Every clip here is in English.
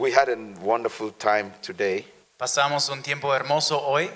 We had a wonderful time today, Pasamos un tiempo hermoso hoy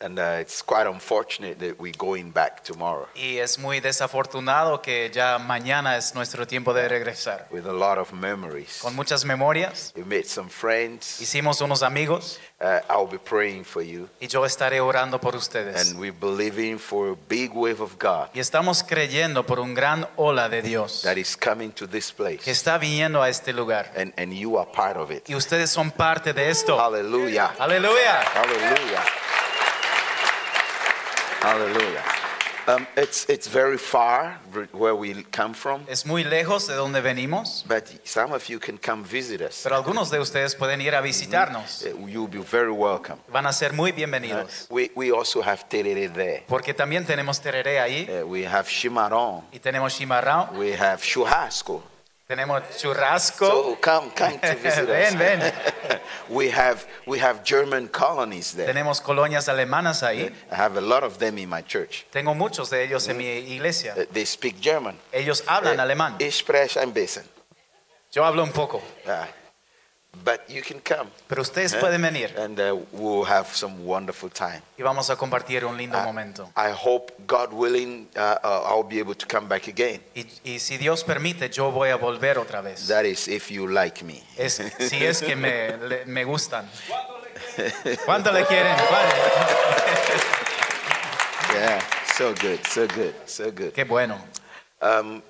and uh, it's quite unfortunate that we're going back tomorrow y es muy desafortunado que ya mañana es nuestro tiempo de regresar. with a lot of memories. Con muchas memorias, We made some friends. hicimos unos amigos Uh, I'll be praying for you, y yo estaré orando por ustedes. and we're believing for a big wave of God Y estamos creyendo por un gran ola de Dios that is coming to this place. que está viniendo a este lugar. and, and you are part of it. Y ustedes son parte de esto. Hallelujah. Aleluya. Hallelujah. Hallelujah. Um, it's, it's very far where we come from, Es muy lejos de donde venimos, but some of you can come visit us. pero algunos de ustedes pueden ir a visitarnos. Uh, You'll be very welcome. Van a ser muy Uh, bienvenidos. we, we also have terere there. Porque también tenemos tereré ahí Uh, we have chimarrón. y tenemos chimarrão, We have churrasco. Tenemos churrasco. So come, come to visit us. Ven, ven. we have we have German colonies there. Tenemos colonias alemanas ahí. I have a lot of them in my church. Tengo muchos de ellos en mi iglesia. Uh, they speak German. Ellos hablan alemán. Ich spreche ein bisschen. Yo hablo un poco, Uh, but you can come. pero ustedes eh? pueden venir And uh, we'll have some wonderful time. y vamos a compartir un lindo Ah. momento. I hope, God willing, uh, uh, I'll be able to come back again. Y, y si Dios permite, yo voy a volver otra vez. That is, if you like me. Es, si es que me, le- me gustan. ¿Cuánto le quieren? ¿Cuánto? Yeah, so good, so good, so good. Qué bueno. Um,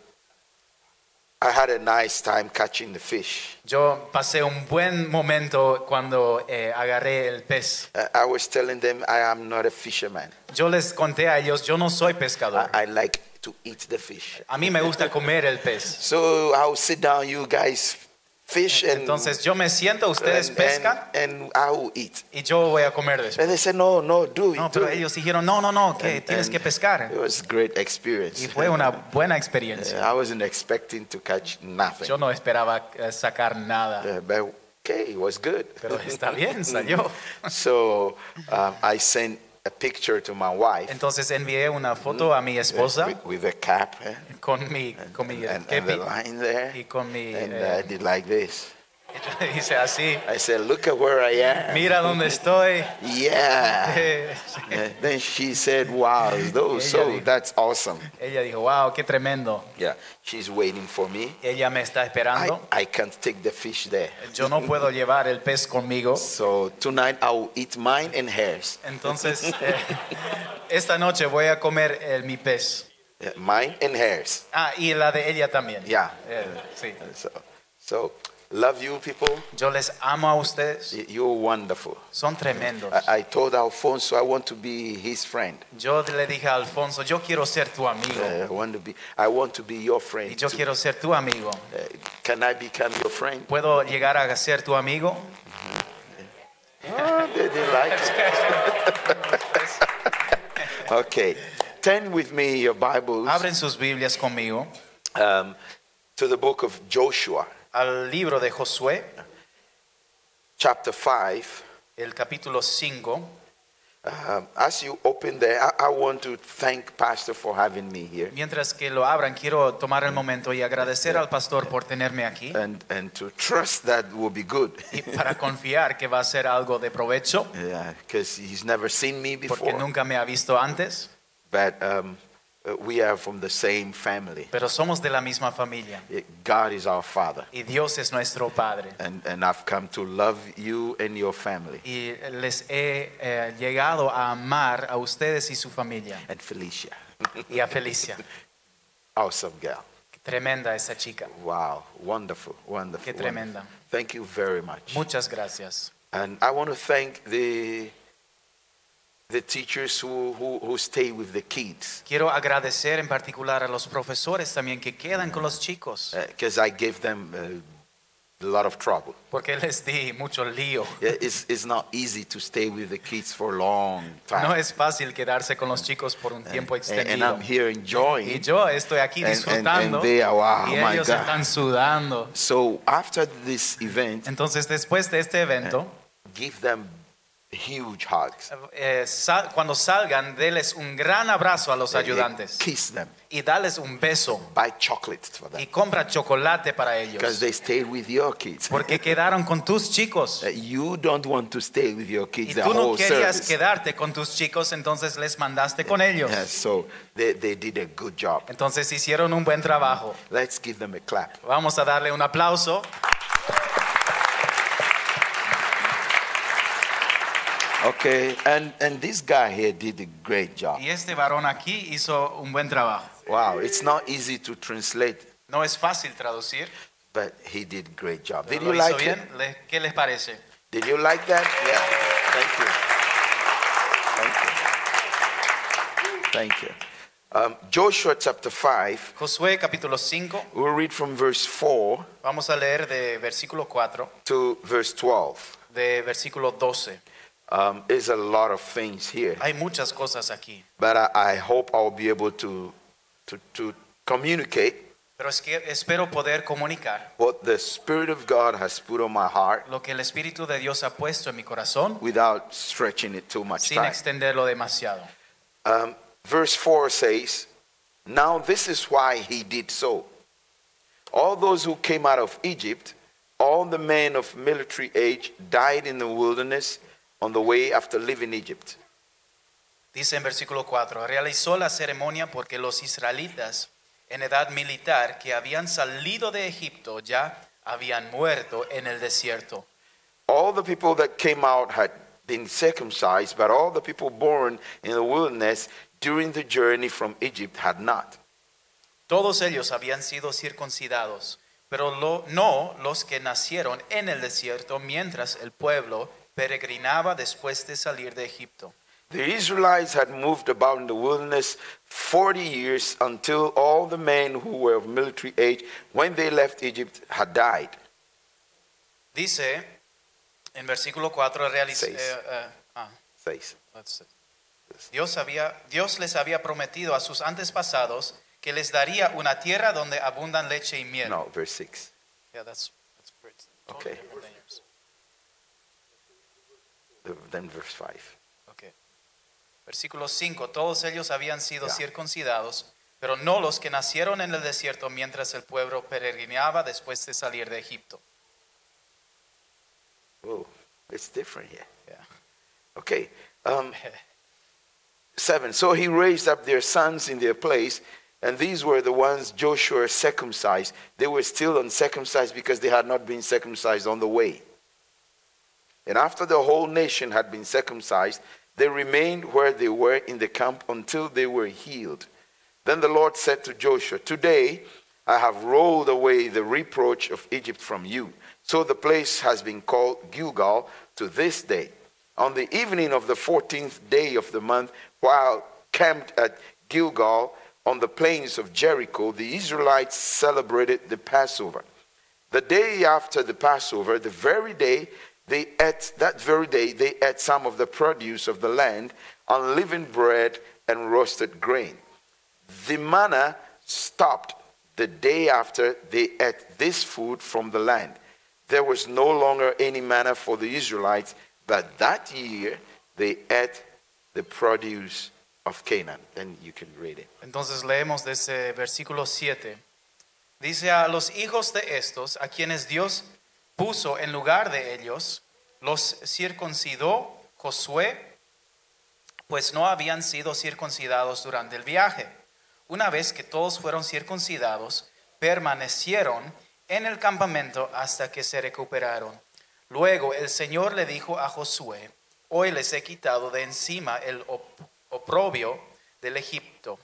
I had a nice time catching the fish. Yo pasé un buen momento cuando eh, agarré el pez. Uh, I was telling them I am not a fisherman. Yo les conté a ellos, yo no soy pescador. I, I like to eat the fish. A mí me gusta comer el pez. So I'll sit down, you guys fish, and, Entonces yo me siento, ustedes and, pescan and, I will eat. y yo voy a comer después. They said, no, no, do it. No, pero it. ellos dijeron, no, no, no, que tienes que pescar. It was great experience. Y fue una buena experiencia. I wasn't expecting to catch nothing. Yo no esperaba eh, sacar nada, but okay, it was good. pero está bien, salió. so um, I sent a picture to my wife. Entonces envié una foto a mi esposa. with, with a cap eh, con mi, con mi and, and kepi the line there, y con mi... and eh, I did like this. Ella dice así, I said, "Look at where I am." mira dónde estoy. Yeah. Eh, then she said, "Wow, those, so dijo- that's awesome." Ella dijo, wow, qué tremendo. Yeah, she's waiting for me. Ella me está I, esperando. I can't take the fish there. Yo no puedo llevar el pez conmigo. So tonight I will eat mine and hers. Entonces, eh, esta noche voy a comer el, mi pez. Yeah, mine and hers. Ah, y la de ella también. Yeah. Eh, sí. So, so love you people. Yo les amo a ustedes. Y- You're wonderful. Son tremendos. I, I told Alfonso I want to be his friend. Yo le dije a Alfonso, yo quiero ser tu amigo. Uh, I want to be. I want to be your friend. Y yo too. quiero ser tu amigo. Uh, can I become your friend? ¿Puedo llegar a ser tu amigo? Oh, they, they like it. okay, turn with me your Bibles Abren sus Biblias conmigo um, to the book of Joshua, al libro de Josué, chapter five. el capítulo 5. Um, as you open there, I, I want to thank Pastor for having me here Mientras que lo abran, quiero tomar el momento y agradecer al pastor por tenerme aquí and, and to trust that will be good. y para confiar que va a ser algo de provecho, Yeah, because he's never seen me porque before. nunca me ha visto antes, But um, uh, we are from the same family. pero somos de la misma familia Uh, God is our Father. y Dios es nuestro Padre. And, and I've come to love you and your family. Y les he eh, llegado a amar a ustedes y su familia And Felicia. y a Felicia. Awesome girl. Tremenda esa chica. Wow. Wonderful. Wonderful. Qué wonderful. tremenda. Thank you very much. Muchas gracias. And I want to thank the, the teachers who, who, who stay with the kids. Quiero agradecer en particular a los profesores también que quedan con los chicos, uh, Because I gave them uh, a lot of trouble. porque les di mucho lío. It's, it's not easy to stay with the kids for a long time. No es fácil quedarse con los chicos por un uh, tiempo and, and. I'm here enjoying. Y yo estoy aquí And- and- disfrutando and they are, wow, y oh my ellos God. están sudando. So after this event, Entonces después de este evento, uh, give them huge hugs. Eh, sal- cuando salgan, deles un gran abrazo a los Eh, ayudantes Kiss them. y dales un beso Buy chocolates for them. y compra chocolate para Because ellos. they stayed with your kids. Porque quedaron con tus chicos. Uh, You don't want to stay with your Y kids the tú no whole querías service. quedarte con tus chicos, entonces les mandaste con ellos. So they, they did a good job. Entonces hicieron un buen trabajo. Let's give them a clap. Vamos a darle un aplauso. Okay, and, and this guy here did a great job. Y este varón aquí hizo un buen trabajo. Wow, it's not easy to translate, No es fácil traducir. but he did a great job. Did you like it? bien. Le- ¿Qué les parece? Did you like that? Yeah. Thank you. Thank you. Um, Joshua chapter 5, Josué capítulo 5. we'll read from verse 4 Vamos a leer de versículo 4 to verse 12. de versículo 12. Um, there's a lot of things here, Hay muchas cosas aquí. but I, I hope I'll be able to, to, to communicate Pero es que espero poder comunicar what the Spirit of God has put on my heart lo que el Espíritu de Dios ha puesto en mi corazón without stretching it too much sin time. extenderlo demasiado. Um, verse 4 says, Now this is why he did so. All those who came out of Egypt, all the men of military age, died in the wilderness on the way after leaving Egypt. Dice en versículo 4, realizó la ceremonia porque los israelitas en edad militar que habían salido de Egipto ya habían muerto en el desierto. All the people that came out had been circumcised, but all the people born in the wilderness during the journey from Egypt had not. Todos ellos habían sido circuncidados, pero lo- no los que nacieron en el desierto mientras el pueblo peregrinaba después de salir de Egipto. The Israelites had moved about in the wilderness 40 years until all the men who were of military age when they left Egypt had died. Dice en versículo 4, realizó... Seis. ah, Says. that's it. Dios, había, Dios les había prometido a sus antepasados que les daría una tierra donde abundan leche y miel. No, verse 6. Yeah, that's, that's great. Okay. Totally Then verse 5. Okay. Versículo 5. Todos ellos habían sido Ya. circuncidados, pero no los que nacieron en el desierto mientras el pueblo peregrinaba después de salir de Egipto. Oh, it's different here. Yeah. Okay. Um, 7. So he raised up their sons in their place, and these were the ones Joshua circumcised. They were still uncircumcised because they had not been circumcised on the way. And after the whole nation had been circumcised, they remained where they were in the camp until they were healed. Then the Lord said to Joshua, Today I have rolled away the reproach of Egypt from you. So the place has been called Gilgal to this day. On the evening of the 14th day of the month, while camped at Gilgal on the plains of Jericho, the Israelites celebrated the Passover. The day after the Passover, the very day they ate, that very day they ate some of the produce of the land, unleavened bread and roasted grain. The manna stopped the day after they ate this food from the land. There was no longer any manna for the Israelites, but that year they ate the produce of Canaan. Then you can read it. Entonces leemos desde versículo 7. Dice a los hijos de estos, a quienes Dios puso en lugar de ellos, los circuncidó Josué, pues no habían sido circuncidados durante el viaje. Una vez que todos fueron circuncidados, permanecieron en el campamento hasta que se recuperaron. Luego el Señor le dijo a Josué, hoy les he quitado de encima el op- oprobio del Egipto.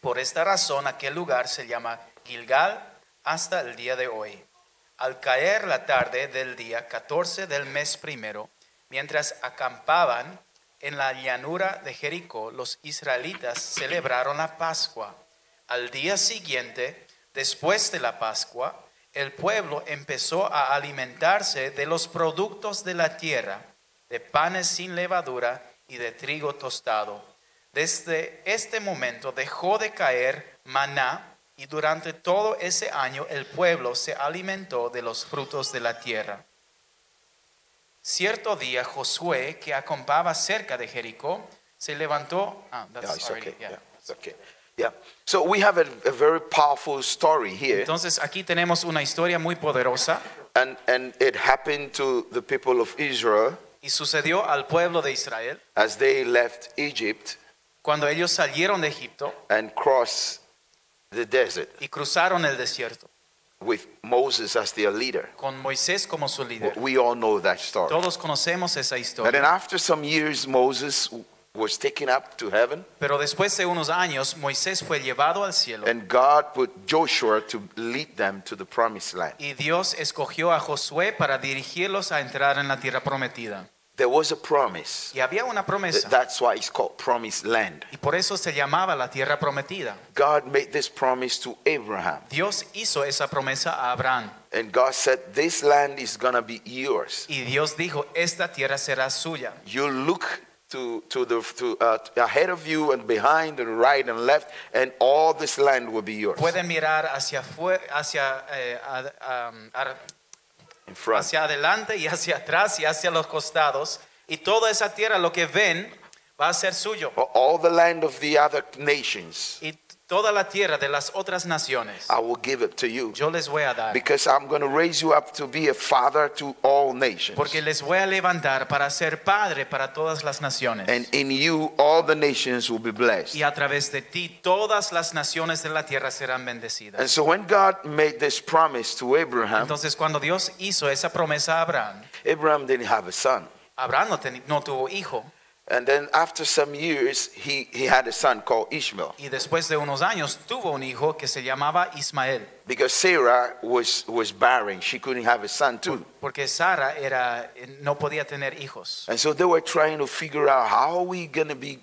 Por esta razón aquel lugar se llama Gilgal hasta el día de hoy. Al caer la tarde del día 14 del mes primero, mientras acampaban en la llanura de Jericó, los israelitas celebraron la Pascua. Al día siguiente, después de la Pascua, el pueblo empezó a alimentarse de los productos de la tierra, de panes sin levadura y de trigo tostado. Desde este momento dejó de caer maná y durante todo ese año el pueblo se alimentó de los frutos de la tierra. Cierto día Josué, que acampaba cerca de Jericó, se levantó. Ah, that's Yeah, it's already- okay. yeah. Yeah, it's okay. Yeah. So we have a, a very powerful story here, Entonces aquí tenemos una historia muy poderosa and, and it happened to the people of Israel y sucedió al pueblo de Israel as they left Egypt cuando ellos salieron de Egipto and crossed the desert y cruzaron el desierto with Moses as their leader. con Moisés como su líder. We all know that story. Todos conocemos esa And then after some years, Moses was taken up to heaven, Pero después de unos años, Moisés fue llevado al cielo and God put Joshua to lead them to the promised land. y Dios escogió a Josué para dirigirlos a entrar en la tierra prometida. There was a promise. Y había una promesa. That's why it's called promised land. Y por eso se llamaba la tierra prometida. God made this promise to Abraham, Dios hizo esa promesa a Abraham. and God said, This land is going to be yours. Y Dios dijo, esta tierra será suya. You look to, to the to, uh, ahead of you and behind and right and left, and all this land will be yours. Pueden mirar hacia, hacia, eh, am, ar-. Hacia adelante y hacia atrás y hacia los costados. Y toda esa tierra, lo que ven, va a ser suyo. All the land of the other nations, Y toda la tierra de las otras naciones, I will give it to you. yo les voy a dar. Because I'm going to raise you up to be a father to all nations. Porque les voy a levantar para ser padre para todas las naciones. And in you, all the nations will be blessed. Y a través de ti, todas las naciones de la tierra serán And bendecidas. so when God made this promise to Abraham, Entonces, cuando Dios hizo esa promesa a Abraham, Abraham didn't have a son. Abraham no, no tuvo hijo. And then after some years, he, he had a son called Ishmael. Y después de unos años tuvo un hijo que se llamaba Ismael. Because Sarah was, was barren. She couldn't have a son too. Porque Sara era, eh, no podía tener hijos. And so they were trying to figure out how are we going to be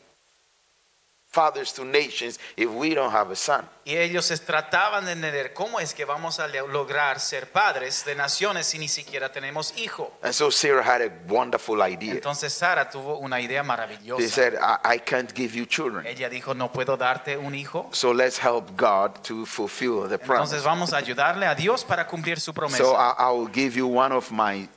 fathers to nations if we don't have a son. Y ellos trataban de entender cómo es que vamos a lograr ser padres de naciones si ni siquiera tenemos hijo. And so Sarah had a wonderful idea. Entonces Sara tuvo una idea They maravillosa. said, I, I can't give you children. Ella dijo, no puedo darte un hijo. So let's help God to fulfill the Entonces promise. vamos a ayudarle a Dios para cumplir su So promesa. I, I will give you one of my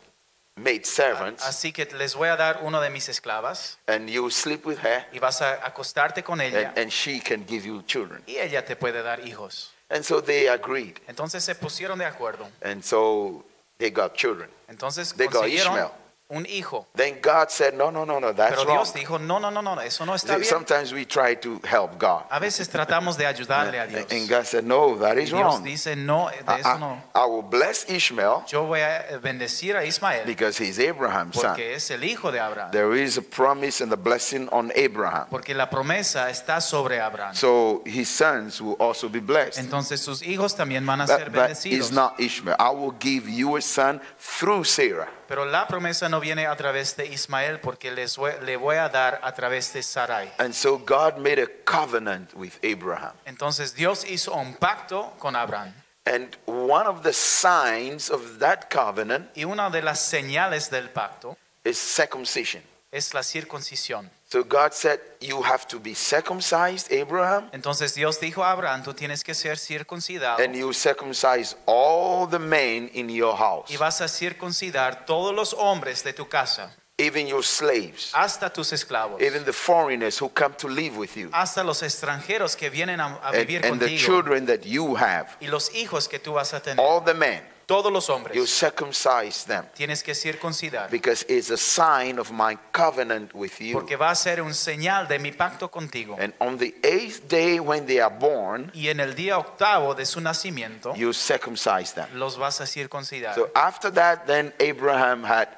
maid servants, Así que les voy a dar uno de mis esclavas and you sleep with her, y vas a acostarte con ella and, and she can give you children. y ella te puede dar hijos. And so they agreed. Entonces se pusieron de acuerdo. And so they got children. Entonces They got Ishmael. Un hijo. Then God said, No, no, no, no, that's Pero wrong. Dios dijo, no, no, no, no, eso no está bien. Sometimes we try to help God. A veces tratamos de ayudarle a Dios. And God said, No, that is Dios wrong. dice, no, de I, eso no. I- will bless Ishmael Yo voy a bendecir a Ismael because he's Abraham's son. porque es el hijo de Abraham. There is a promise and a blessing on Abraham. Porque la promesa está sobre Abraham. So his sons will also be blessed. Entonces sus hijos también van a ser But, but bendecidos. it's not Ishmael. I will give you a son through Sarah. Pero la promesa no viene a través de Ismael porque les voy- le voy a dar a través de Sarai. And so God made a covenant with Abraham. Entonces Dios hizo un pacto con Abraham. And one of the signs of that covenant Y una de las señales del pacto is circumcision. Es la circuncisión. So God said, You have to be circumcised, Abraham, Entonces Dios dijo a Abraham, tú tienes que ser circuncidado and you circumcise all the men in your house, y vas a circuncidar todos los hombres de tu casa, even your slaves, hasta tus esclavos, even the foreigners who come to live with you, hasta los extranjeros que vienen a, a and, vivir and the contigo children that you have, y los hijos que tú vas a tener. all the men, Todos los you hombres circumcise them tienes que circuncidar because it's a sign of my covenant with you. porque va a ser un señal de mi pacto contigo. And on the eighth day when they are born, Y en el día octavo de su nacimiento you circumcise them. los vas a circuncidar. So after that, then Abraham had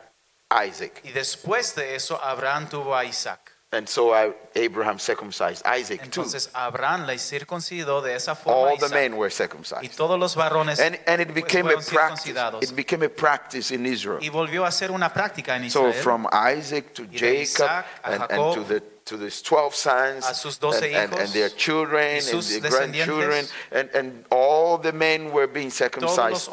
Isaac. Y después de eso Abraham tuvo a Isaac. And so I, Abraham circumcised Isaac too. Entonces Abraham le circuncidó de esa forma All the men were Y circumcised. todos los varones And, and it became a practice. It became a practice in Israel. Y volvió a ser una práctica en So from Isaac to Jacob Isaac and, and to the to his 12 sons a sus 12 and, and, and their children and their grandchildren and, and all the men were being circumcised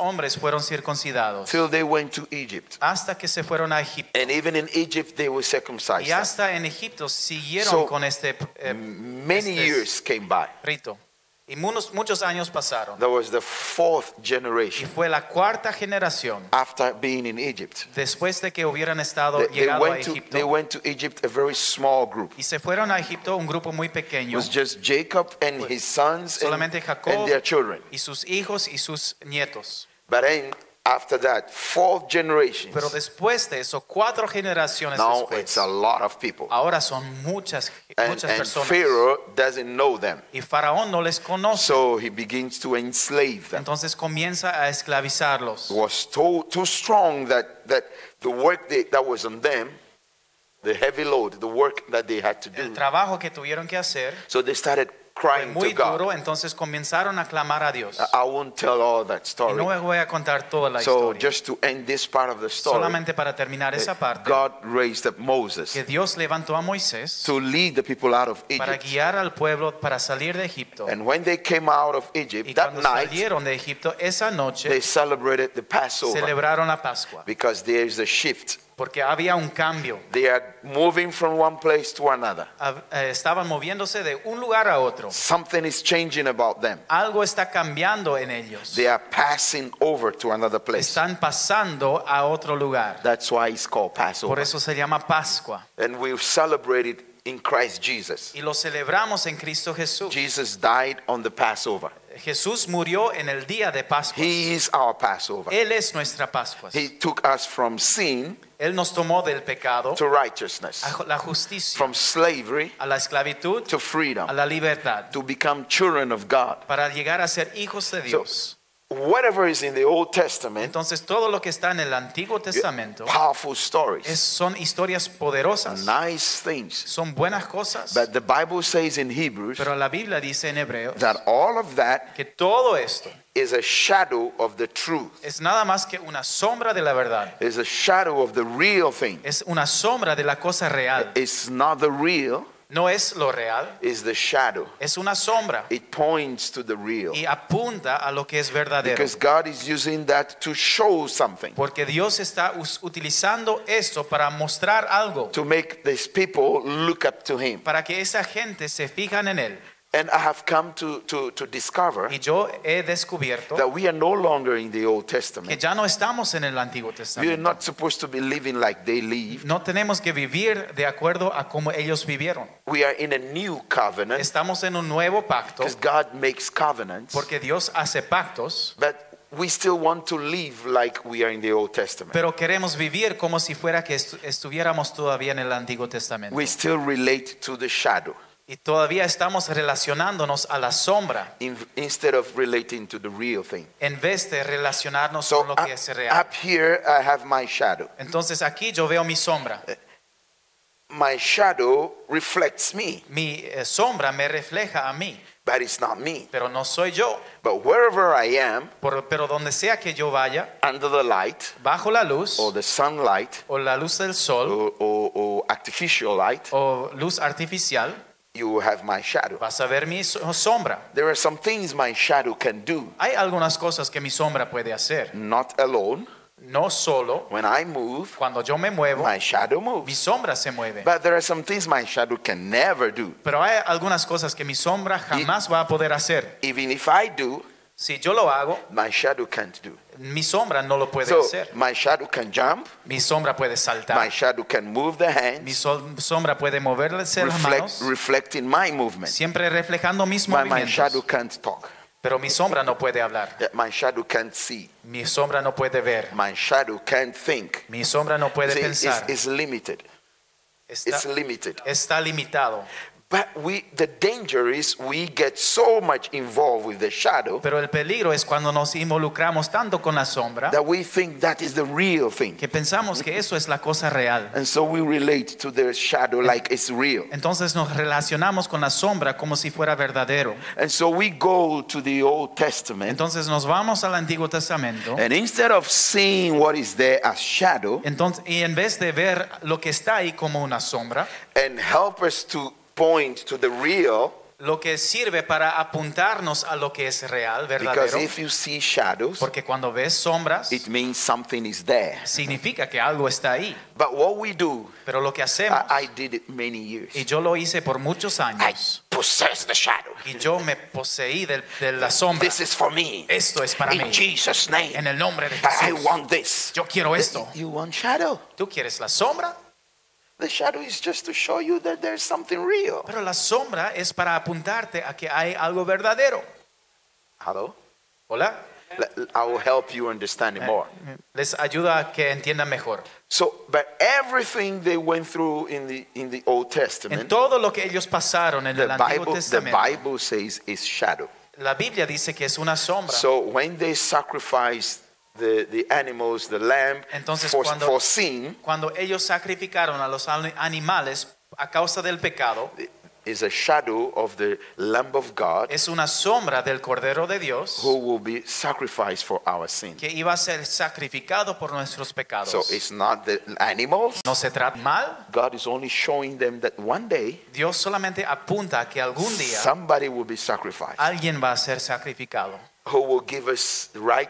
till they went to Egypt. hasta que se fueron a Egipto. And even in Egypt they were circumcised. Y hasta en Egipto siguieron So, con este eh, Many este years came by. rito. Y muchos, muchos años pasaron. That was the fourth Y generation fue la cuarta generación after being in Egypt. después de que hubieran estado They, they llegado a went to, they Egipto. went to Egypt, a very small group. Y se fueron a Egipto un grupo muy It pequeño. was just Jacob and his sons and, Solamente Jacob and their children. y sus hijos y sus nietos. But then after that, fourth generations, Pero después de eso, cuatro generaciones now después, it's a lot of people. ahora son muchas, And, muchas and personas. Pharaoh doesn't know them. Y Faraón no les conoce. So he begins to enslave them. Entonces comienza a esclavizarlos. It was too, too strong that, that the work they, that was on them, the heavy load, the work that they had to do. El trabajo que tuvieron que hacer So they started crying muy to duro, God. entonces comenzaron a clamar a Dios. I won't tell all that Y story. no voy a contar toda la So historia. just to end this part of the story, Solamente para terminar esa parte, God raised up Moses que Dios levantó a Moisés to lead the people out of para Egypt. guiar al pueblo para salir de Egipto. And when they came out of Y Egypt that cuando night, salieron de Egipto, esa they noche celebrated the Passover celebraron la Pascua. because there is a shift. Porque había un cambio. They are moving from one place to another. Eh, Estaban moviéndose de un lugar a otro. Something is changing about them. Algo está cambiando en ellos. They are passing over to another place. Están pasando a otro lugar. That's why it's called Por Passover. eso se llama Pascua. And we celebrate it in Christ Jesus. Y lo celebramos en Cristo Jesús. Jesus died on the Passover. Jesús murió en el día de Pascua. He is our Passover. Él es nuestra Pascua. He took us from sin Él nos tomó del pecado to righteousness, a la justicia, from slavery a la esclavitud, to freedom, a la libertad, to become children of God. para llegar a ser hijos de Dios. Whatever is in the Old Testament, Entonces todo lo que está en el Antiguo Testamento powerful stories, es- son historias poderosas, nice things. son buenas cosas. But the Bible says in Hebrews Pero la Biblia dice en hebreo that all of that que todo esto is a shadow of the truth, es nada más que una sombra de la verdad. is a shadow of the real thing. Es una sombra de la cosa real. It's not the real, No es lo real, it's the shadow. es una sombra It points to the real. y apunta a lo que es verdadero. Because God is using that to show something, Porque Dios está utilizando esto para mostrar algo, to make these people look up to Him. para que esa gente se fijan en Él. And I have come to, to, to discover Y yo he descubierto that we are no longer in the Old que Testament. ya no estamos en el Antiguo We are not supposed to be living like they live. No tenemos que vivir de acuerdo a cómo ellos vivieron. We are in a new covenant Estamos en un nuevo pacto because God makes covenants, porque Dios hace pactos, but we still want to live like we are in the Old Testament. pero queremos vivir como si fuera que estu- estuviéramos todavía en el Antiguo Testamento. We still relate to the shadow Y todavía estamos relacionándonos a la sombra in, instead of relating to the real thing. en vez de relacionarnos So con lo up, que es real. up here, I have my shadow. Entonces aquí yo veo mi sombra. My shadow reflects me, Mi eh, sombra me refleja a mí, but it's not me. pero no soy yo. But wherever I am, Por- pero donde sea que yo vaya, under the light bajo la luz or the sunlight o la luz del sol or, or, or artificial light, o luz artificial, you have my shadow. vas a ver mi sombra. There are some things my shadow can do, Hay algunas cosas que mi sombra puede hacer, not alone. no solo When I move, cuando yo me muevo, my shadow moves. mi sombra se mueve. But there are some things my shadow can never do. Pero hay algunas cosas que mi sombra jamás va a poder hacer. Even if I do, Si yo lo hago, my shadow can't do. Mi sombra no lo puede So hacer. my shadow can jump, Mi sombra puede my saltar. shadow can move the Mi hands, sol- sombra puede moverse las reflect, manos, reflecting my movement. siempre reflejando mis My, my shadow movimientos. can't talk. Pero mi sombra no puede hablar. My shadow can't see. Mi sombra no puede ver. My shadow can't think. Mi sombra no puede See, it's, pensar. it's limited. Está, It's limited. está limitado. But we, the danger is we get so much involved with the shadow Pero el peligro es cuando nos involucramos tanto con la sombra that we think that is the real thing. que pensamos que eso es la cosa real. And so we relate to the shadow like it's real. Entonces nos relacionamos con la sombra como si fuera verdadero. And so we go to the Old Testament, Entonces nos vamos al Antiguo Testamento. and instead of seeing what is there as shadow Entonces, y en vez de ver lo que está ahí como una sombra, and help us to point to the real, lo que sirve para apuntarnos a lo que es real, because verdadero. if you see shadows, Porque cuando ves sombras, it means something is there. significa que algo está ahí. But what we do, Pero lo que hacemos, I, I did it many years. y yo lo hice por muchos I años, put possess the shadow. y yo me poseí del- de, la sombra. This is for me. Esto es para In mí. Jesus' name. En el nombre de I Jesús. want this. Yo quiero esto. You want shadow? ¿Tú quieres la sombra? The shadow is just to show you that there's something real. Pero la sombra es para apuntarte a que hay algo verdadero. Hello? Hola. I will help you understand it more. Les ayuda a que entiendan mejor. So, but everything they went through in the in the Old En Testament, todo lo que ellos pasaron en the el Antiguo Bible the Testamento, Bible says is shadow. la Biblia dice que es una sombra. So when they sacrificed the, the animals, the lamb, Entonces, for, cuando- for sin, Cuando ellos sacrificaron a los animales a causa del pecado, is a shadow of the Lamb of God es una sombra del Cordero de Dios who will be sacrificed for our sin. que iba a ser sacrificado por nuestros pecados. So it's not the animals. No se trata mal, God is only showing them that one day Dios solamente apunta que algún día somebody will be sacrificed alguien va a ser sacrificado, who will give us right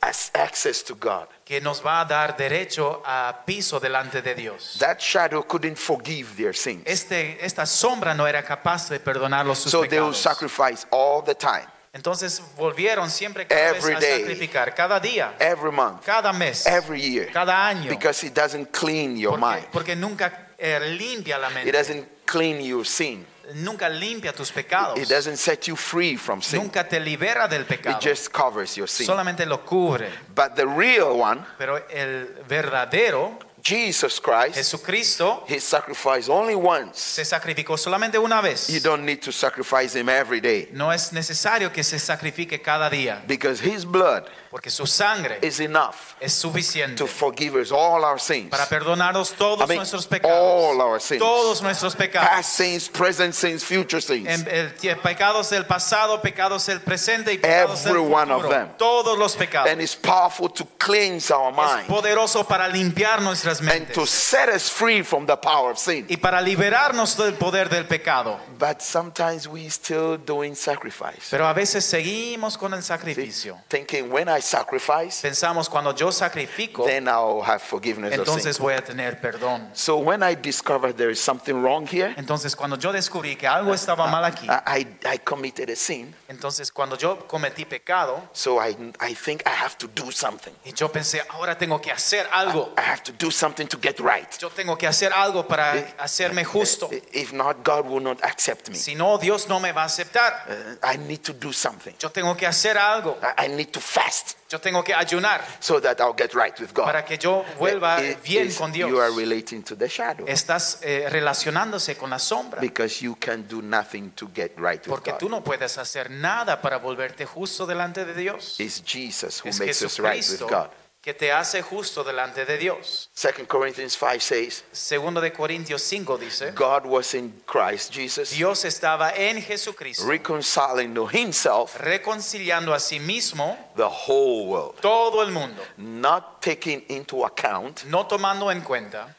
as access to God. que nos va a dar derecho a piso delante de Dios. That shadow couldn't forgive their sins. Este, esta sombra no era capaz de perdonar los sus So they will sacrifice all the time, Entonces volvieron siempre cada vez Every a day. sacrificar, cada día, every month, cada mes, every year, cada año, because it doesn't clean your porque, mind. porque nunca eh, limpia la mente. It doesn't clean your sin. Nunca limpia tus pecados, It doesn't set you free from sin. nunca te libera del It pecado, just covers your sin. solamente lo cubre. But the real one, Pero el verdadero Jesus Christ, Jesucristo he sacrificed only once. se sacrificó solamente una vez. You don't need to sacrifice him every day No es necesario que se sacrifique cada día, because his blood porque su sangre is enough es suficiente to forgive us all our sins. para perdonarnos todos I mean, nuestros all pecados. our sins. Todos nuestros pecados. Past sins, present sins, future sins. En- el- tie- pecados del pasado, pecados del presente y pecados Every del one of them. Todos los pecados. And it's powerful to cleanse our Es mind poderoso para limpiar nuestras and to mentes set us free from the power of sin. y para liberarnos del poder del pecado. But sometimes we still doing sacrifice. Pero a veces seguimos con el sacrificio. Thinking when I sacrifice, Pensamos cuando yo sacrifico, then I'll have forgiveness of sin. entonces voy a tener perdón. So when I discovered there is something wrong here, Entonces cuando yo descubrí que algo estaba mal aquí, I, I, I committed a sin. entonces cuando yo cometí pecado So I, I think I have to do something. y yo pensé, ahora tengo que hacer algo. I have to do something to get right. Yo tengo que hacer algo para eh, hacerme justo. Eh, eh, if not, God will not accept me. Si no, Dios no me va a aceptar. Uh, I need to do something. Yo tengo que hacer algo. I I need to fast Yo tengo que ayunar so that I'll get right with God. para que yo vuelva It bien con Dios. You are relating to the shadow Estás eh, relacionándose con la sombra because you can do nothing to get right with porque tú God. no puedes hacer nada para volverte justo delante de Dios. It's Jesus who Es makes us right with Jesucristo God. Que te hace justo delante de Dios. 2 Corinthians 5 says, Segundo de Corintios 5 dice, God was in Christ Jesus, Dios estaba en Jesucristo reconciling to himself reconciliando a sí mismo the whole world, todo el mundo, not taking into account no tomando en cuenta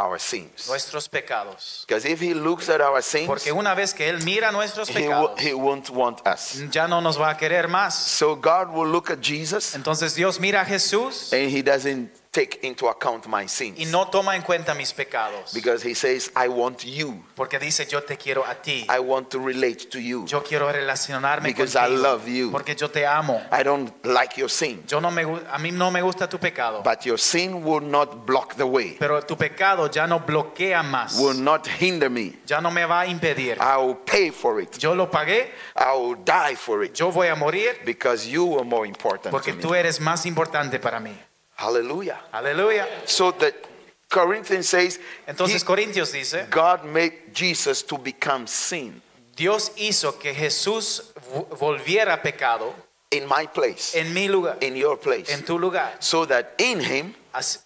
our sins. nuestros pecados. Because if he looks at our sins, Porque una vez que Él mira nuestros he, pecados, he won't want us. ya no nos va a querer más. So God will look at Jesus Entonces Dios mira a Jesús and he doesn't take into account my y sins. no toma en cuenta mis pecados. Because he says, I want you. Porque dice, yo te quiero a ti. I want to relate to you. Yo quiero relacionarme Because I contigo. love you. Porque yo te amo. I don't like your sin. Yo no me, a mí no me gusta tu pecado. But your sin will not block the way, Pero tu pecado ya no bloquea más. will not hinder me. Ya no me va a impedir. I will pay for it. Yo lo pagué. I will die for it. Yo voy a morir Because you were more important porque tú me. eres más importante para mí. Hallelujah. Hallelujah. So the Corinthians says, Entonces Corintios dice, God made Jesus to become sin Dios hizo que Jesús volviera pecado in my place, en mi lugar, in your place, en tu lugar, so that in him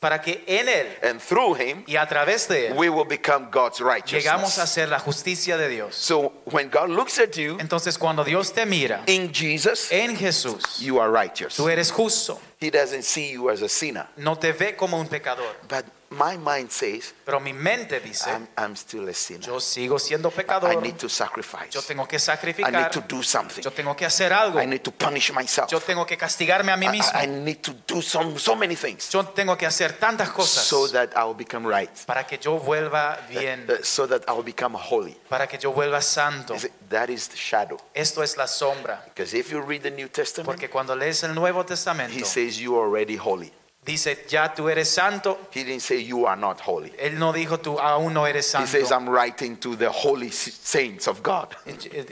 para que en él and through him y a través de él we will become God's llegamos a ser la justicia de Dios. So when God looks at you Entonces cuando Dios te mira in Jesus, en Jesús, you are righteous. tú eres justo, He doesn't see you as a sinner. no te ve como un pecador, But my mind says, pero mi mente dice, I'm, I'm still a sinner. yo sigo siendo I need to sacrifice. yo tengo que I need to do something. yo tengo que hacer algo, I need to punish myself. yo tengo que castigarme a mí I, mismo, I need to do some, so many things yo tengo que hacer tantas cosas so that I'll become right, para que yo vuelva bien, uh, so that I'll become holy. para que yo vuelva santo. That is the shadow. Esto es la sombra. Because if you read the New Testament, Porque cuando lees el Nuevo he Testamento, says you are already holy. Dice, ya tú eres santo. He didn't say you are not holy. Él no dijo, tú aún no eres He santo. says I'm writing to the holy saints of God.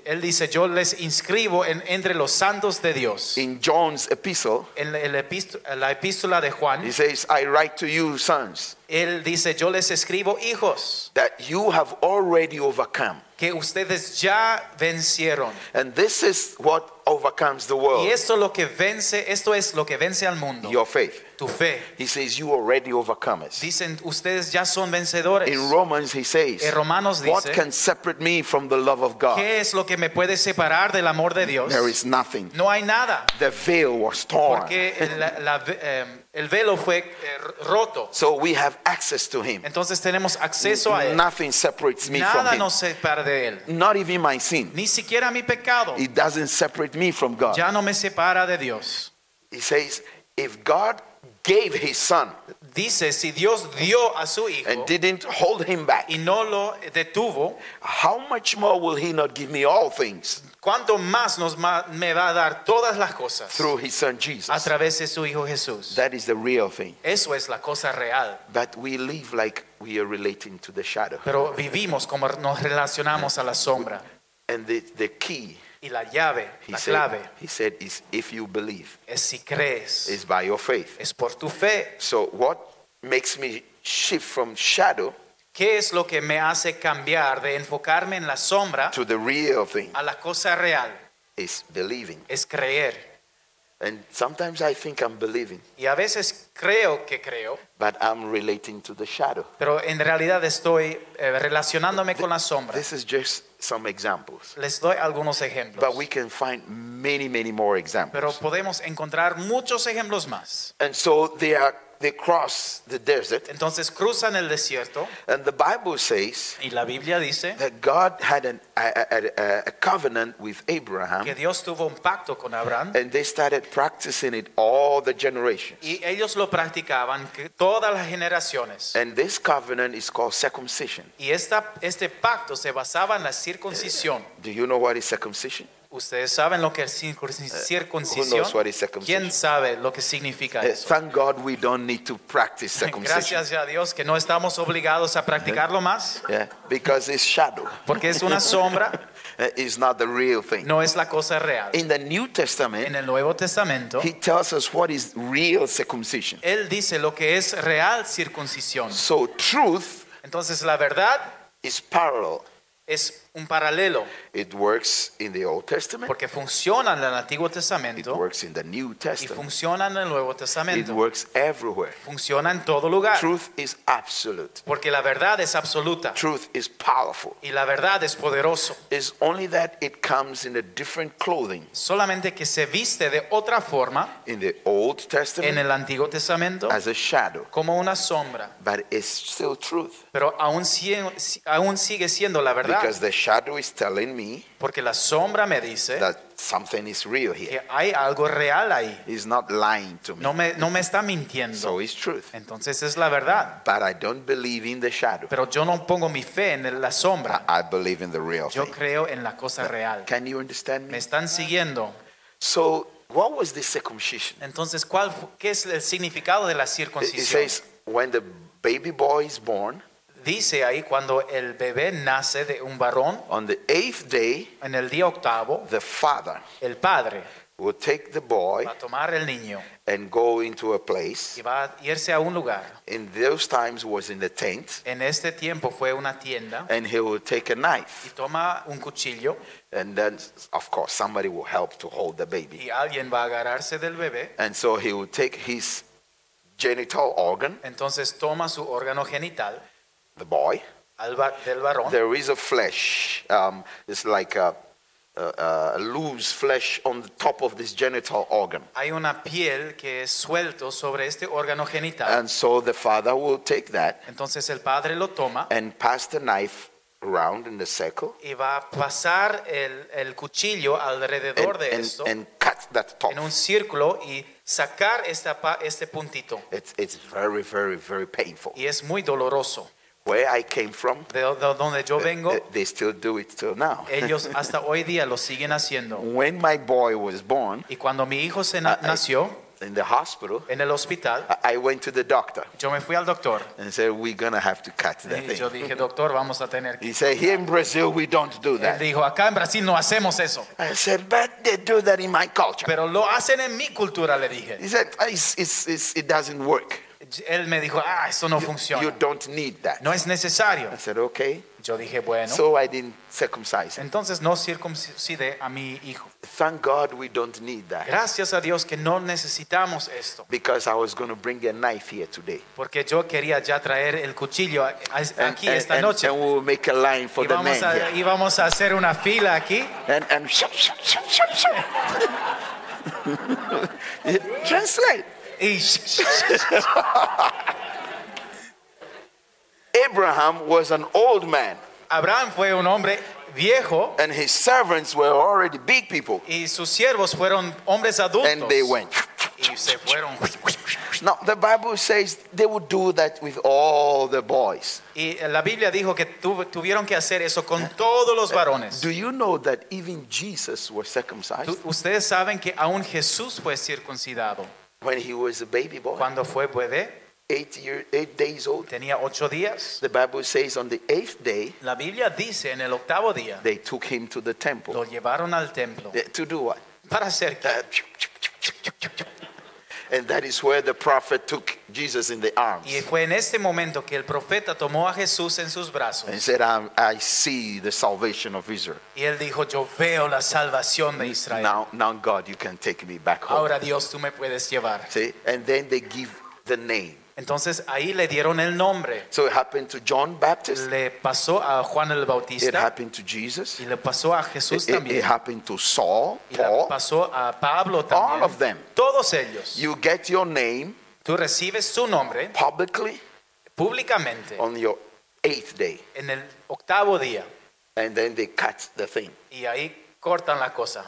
Él dice, yo les inscribo en- entre los santos de Dios. In John's epistle, En la epístola de Juan, he says, I write to you, sons, él dice, yo les escribo hijos, that you have already overcome. Que ustedes ya vencieron. And this is what overcomes the Y world esto lo que vence, esto es lo que vence al mundo. your faith. Tu fe. He says, You already overcomers. Dicen, ustedes ya son vencedores. In Romans, he says, En Romanos What dice, can separate me from the love of God? ¿qué es lo que me puede separar del amor de Dios? There is nothing. No hay nada. The veil was torn. Porque la- la- eh, el velo fue eh, roto. So we have access to him. Entonces tenemos acceso a él. Nothing separates me from him. nos separa de él. Not even my sin. Ni siquiera mi pecado. It doesn't separate me from God. Ya no me separa de Dios. He says, if God gave his son Dice, si Dios dio a su and didn't hold him back, y no lo detuvo, how much more will he not give me all things ¿cuánto más nos me va a dar todas las cosas through his son a Jesus? través de su hijo Jesús? That is the real thing. Eso es la cosa real. But we live like we are relating to the shadow. Pero vivimos como nos relacionamos a la sombra. And the, the key, Y la llave, he la said, clave, he said, is if you believe, es si crees. is by your faith. Es por tu fe. So what makes me shift from shadow ¿Qué es lo que me hace cambiar de enfocarme en la sombra to the real thing a la cosa real? is believing. Es creer. And sometimes I think I'm believing, Y a veces creo que creo, but I'm relating to the shadow. pero en realidad estoy eh, relacionándome con la sombra. This is just some examples. Les doy algunos ejemplos. But we can find many, many more examples. Pero podemos encontrar muchos ejemplos más. And so they are they cross the desert, Entonces cruzan el desierto and the Bible says y la Biblia dice that God had an, a, a- a- covenant with Abraham, que Dios tuvo un pacto con Abraham and they started practicing it all the generations. y ellos lo practicaban todas las generaciones. And this covenant is called circumcision. Y esta, este pacto se basaba en la circuncisión. Do you know what is circumcision? ¿Ustedes saben lo que es circuncisión? circumcision? ¿Quién sabe lo que significa Uh, eso? Thank God we don't need to practice circumcision. Gracias a Dios que no estamos obligados a practicarlo más, Yeah, because it's shadow. porque es una sombra, It's not the real thing. no es la cosa real. In the New En Testament, el Nuevo Testamento, he tells us what is real circumcision. Él dice lo que es real circuncisión. So truth Entonces la verdad is parallel. es un paralelo, It works in the Old Testament. porque funciona en el Antiguo It Testamento works in the New y Testament. funciona en el Nuevo It Testamento. works everywhere. Funciona en todo lugar, Truth is absolute. porque la verdad es absoluta Truth is powerful. y la verdad es poderoso. It's only that it comes in a different clothing. Solamente que se viste de otra forma In the Old en Testament el Antiguo Testamento as a shadow, como una sombra, but it's still truth. pero aún, aún sigue siendo la verdad, Because the shadow is telling me porque la sombra me dice that something is real here. que hay algo real ahí. He's not lying to me. No me, no me está mintiendo. So it's truth. Entonces es la verdad. But I don't believe in the shadow. Pero yo no pongo mi fe en la sombra. I believe in the real Yo thing. creo en la cosa real. Can you understand ¿Me me? están siguiendo? So, what was the circumcision? Entonces, ¿cuál, ¿qué es el significado de la It it circuncisión? says, when the baby boy is born, Dice ahí cuando el bebé nace de un varón, on the eighth day, en el día octavo, the father el padre will take the boy va a tomar el niño and go into a place. y va a irse a un lugar. In those times was in the tent, En este tiempo fue una tienda and he will take a y knife. toma un cuchillo And then, of course, somebody will help to hold the baby. y alguien va a agarrarse del bebé. And so he will take his genital organ, Entonces toma su órgano genital the boy. There is a flesh. Um, it's like a, a, a loose flesh on the top of this genital organ. Hay una piel que es suelto sobre este órgano genital. And so the father will take that Entonces el padre lo toma and pass the knife around in the circle y va a pasar el, el cuchillo alrededor and, de and, esto and cut that top. en un círculo y sacar esta, este puntito. It's, it's very, very, very painful. Y es muy doloroso. Where I came from, de, de donde yo vengo, they, still do it till now. ellos hasta hoy día lo siguen haciendo. when my boy was born Y cuando mi hijo se na- I- nació in the hospital, en el hospital, I- went to the doctor yo me fui al doctor and said, We're going to have to cut that y yo dije, doctor, vamos a tener que... He said, Here in Brazil, we don't do Él that. dijo, acá en Brasil no hacemos eso, I said, But they do that in my culture. pero lo hacen en mi cultura, le dije. He said, it's, it's, it's, It doesn't work. Él me dijo, ah, eso no You funciona, don't need that. no es necesario. I said, Okay. Yo dije, bueno, So I didn't circumcise him. entonces no circuncide a mi hijo. Thank God we don't need that. Gracias a Dios que no necesitamos esto, Because I was going to bring a knife here today. porque yo quería ya traer el cuchillo aquí and- esta and- noche. and make a line for Y the vamos, men a, here. y vamos a hacer una fila aquí. And, and translate. Abraham was an old man, Abraham fue un hombre viejo and his servants were already big people. y sus siervos fueron hombres adultos. And they went. Y se fueron. Now, the Bible says they would do that with all the boys. Y la Biblia dijo que tu- tuvieron que hacer eso con todos los varones. Do you know that even Jesus was circumcised Ustedes saben que aún Jesús fue circuncidado. When he was a baby boy, Cuando fue bebé, eight, year, eight days old? tenía ocho días. The Bible says on the eighth day, La Biblia dice en el octavo día, they took him to the temple. lo llevaron al templo. To do what? ¿Para hacer qué? Uh, And that is where the prophet took Jesus in the arms Y fue en este momento que el profeta tomó a Jesús en sus brazos. and said, I, I see the salvation of Israel. Y él dijo, yo veo la salvación de Israel. Now, now, God, you can take me back home. Ahora Dios, tú me puedes llevar. See? And then they give the name. Entonces ahí le dieron el nombre. So it happened to John Baptist, Le pasó a Juan el it Bautista happened to Jesus, y le pasó a Jesús it, it- it también. happened to Saul, Y le Paul. pasó a Pablo All también. of them. Todos ellos. You get your name Tú recibes su nombre publicly públicamente on your eighth day, en el octavo día and then they cut the thing. y ahí cortan la cosa.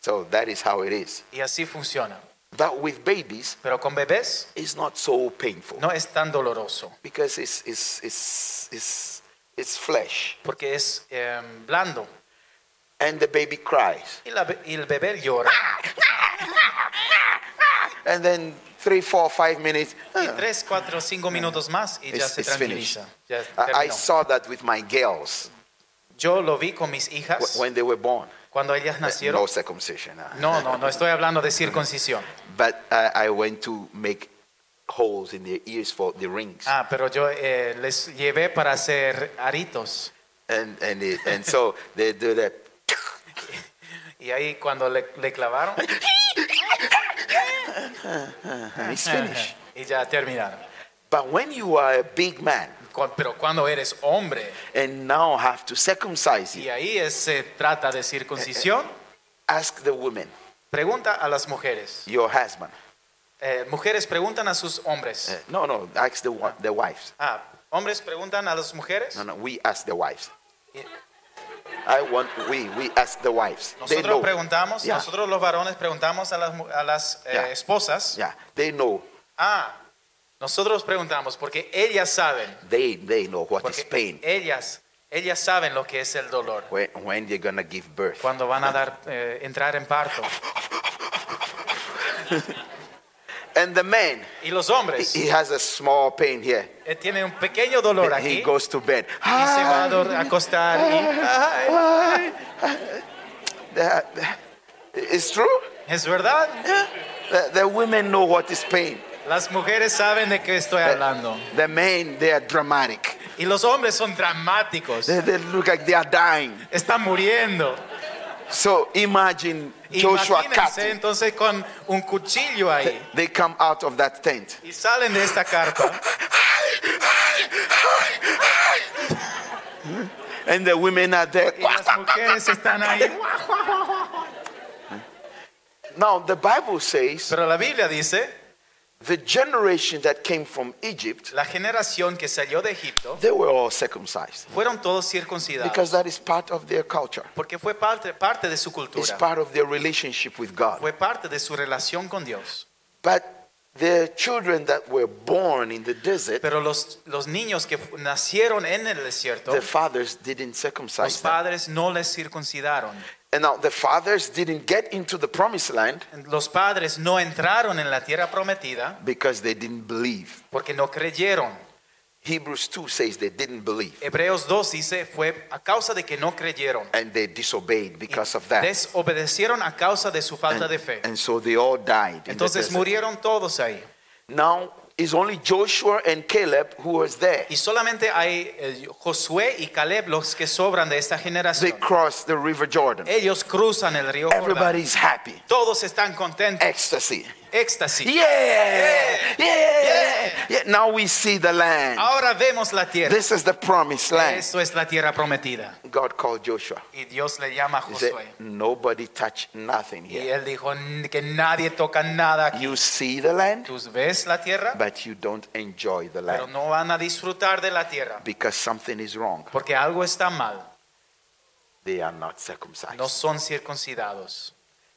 So that is how it is. Y así funciona. But with babies, Pero con bebés it's not so painful no es tan doloroso because it's, it's, it's, it's, it's flesh. porque es eh, blando. And the baby cries. Y, la y el bebé llora. And then three, four, five minutes, Y uh, tres, cuatro, cinco minutos más y ya se it's tranquiliza. Ya I, I saw that with my girls Yo lo vi con mis hijas when they were born. Cuando ellas No nacieron. circumcision. uh, No, no, no estoy hablando de circuncisión. But I, I went to make holes in their ears for the rings. Ah, pero yo eh, les llevé para hacer aritos. And, and, it, and so they do that. Y ahí cuando le, le clavaron, it's finished. y ya terminaron. But when you are a big man Pero cuando eres hombre and now have to circumcise y ahí es- se trata de circuncisión, ask the women, pregunta a las mujeres. your husband. Eh, mujeres preguntan a sus hombres. Uh, no, no, ask the, the wives. Ah, hombres preguntan a las mujeres. No, no, we ask the wives. I want, we, we ask the wives. They Nosotros know. preguntamos, Yeah. nosotros los varones preguntamos a las, a las eh, Yeah. esposas. Yeah, they know. Ah, nosotros preguntamos porque ellas saben, They, they know what is pain. ellas, ellas saben lo que es el dolor. When, when going to give birth. Cuando van a dar, eh, entrar en parto. And the man, Y los he, hombres, he has a small pain here. eh, tiene un pequeño dolor He aquí goes to bed. y se va a acostar y, That- that- it's true. ¿Es verdad? The, the women know what is pain. Las mujeres saben de qué estoy hablando. The men, they are dramatic. Y los hombres son dramáticos. They, they look like they are dying. Están muriendo. So imagine Joshua cutting. entonces con un cuchillo ahí They come out of that tent. y salen de esta carpa And the women are there. y las mujeres están ahí. Now, the Bible says Pero la Biblia dice, the generation that came from Egypt, la generación que salió de Egipto they were all circumcised. fueron todos circuncidados Because that is part of their culture. porque fue parte, parte de su cultura. It's part of their relationship with God. fue parte de su relación con Dios. But the children that were born in the desert, Pero los, los niños que nacieron en el desierto, the fathers didn't los circumcise them. padres no les circuncidaron. And now the fathers didn't get into the promised land Los padres no entraron en la tierra prometida because they didn't believe. porque no creyeron. Hebrews 2 says they didn't believe Hebreos 2 dice fue a causa de que no creyeron. and they disobeyed because of that. Desobedecieron a causa de su falta de fe. And so they all died. In the Entonces desert. murieron todos ahí. Now it's only Joshua and Caleb who was there. Y solamente hay eh, Josué y Caleb los que sobran de esta generación. They crossed the river Jordan. Ellos cruzan el río Jordán. Everybody's happy. Todos están contentos. Ecstasy. Éxtasis. Yeah! Yeah! Yeah! Now we see the land. Ahora vemos la tierra. This is the promised land. Esto es la tierra prometida. God called Joshua. Y Dios le llama a He said, Josué. Nobody touch nothing here. Y él dijo que nadie toca nada aquí. You see the land, Tú ves la tierra, but you don't enjoy the land. pero no van a disfrutar de la tierra. because something is wrong. Porque algo está mal. They are not circumcised. No son circuncidados.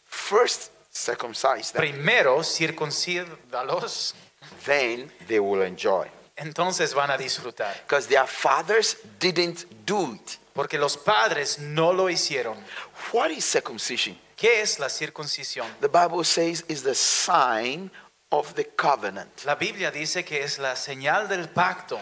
First, circumcise them, Primero, circuncídalos. then they will enjoy. Entonces van a disfrutar. Because their fathers didn't do it. Porque los padres no lo hicieron. What is circumcision? ¿Qué es la circuncisión? The Bible says is the sign of the covenant. La Biblia dice que es la señal del pacto.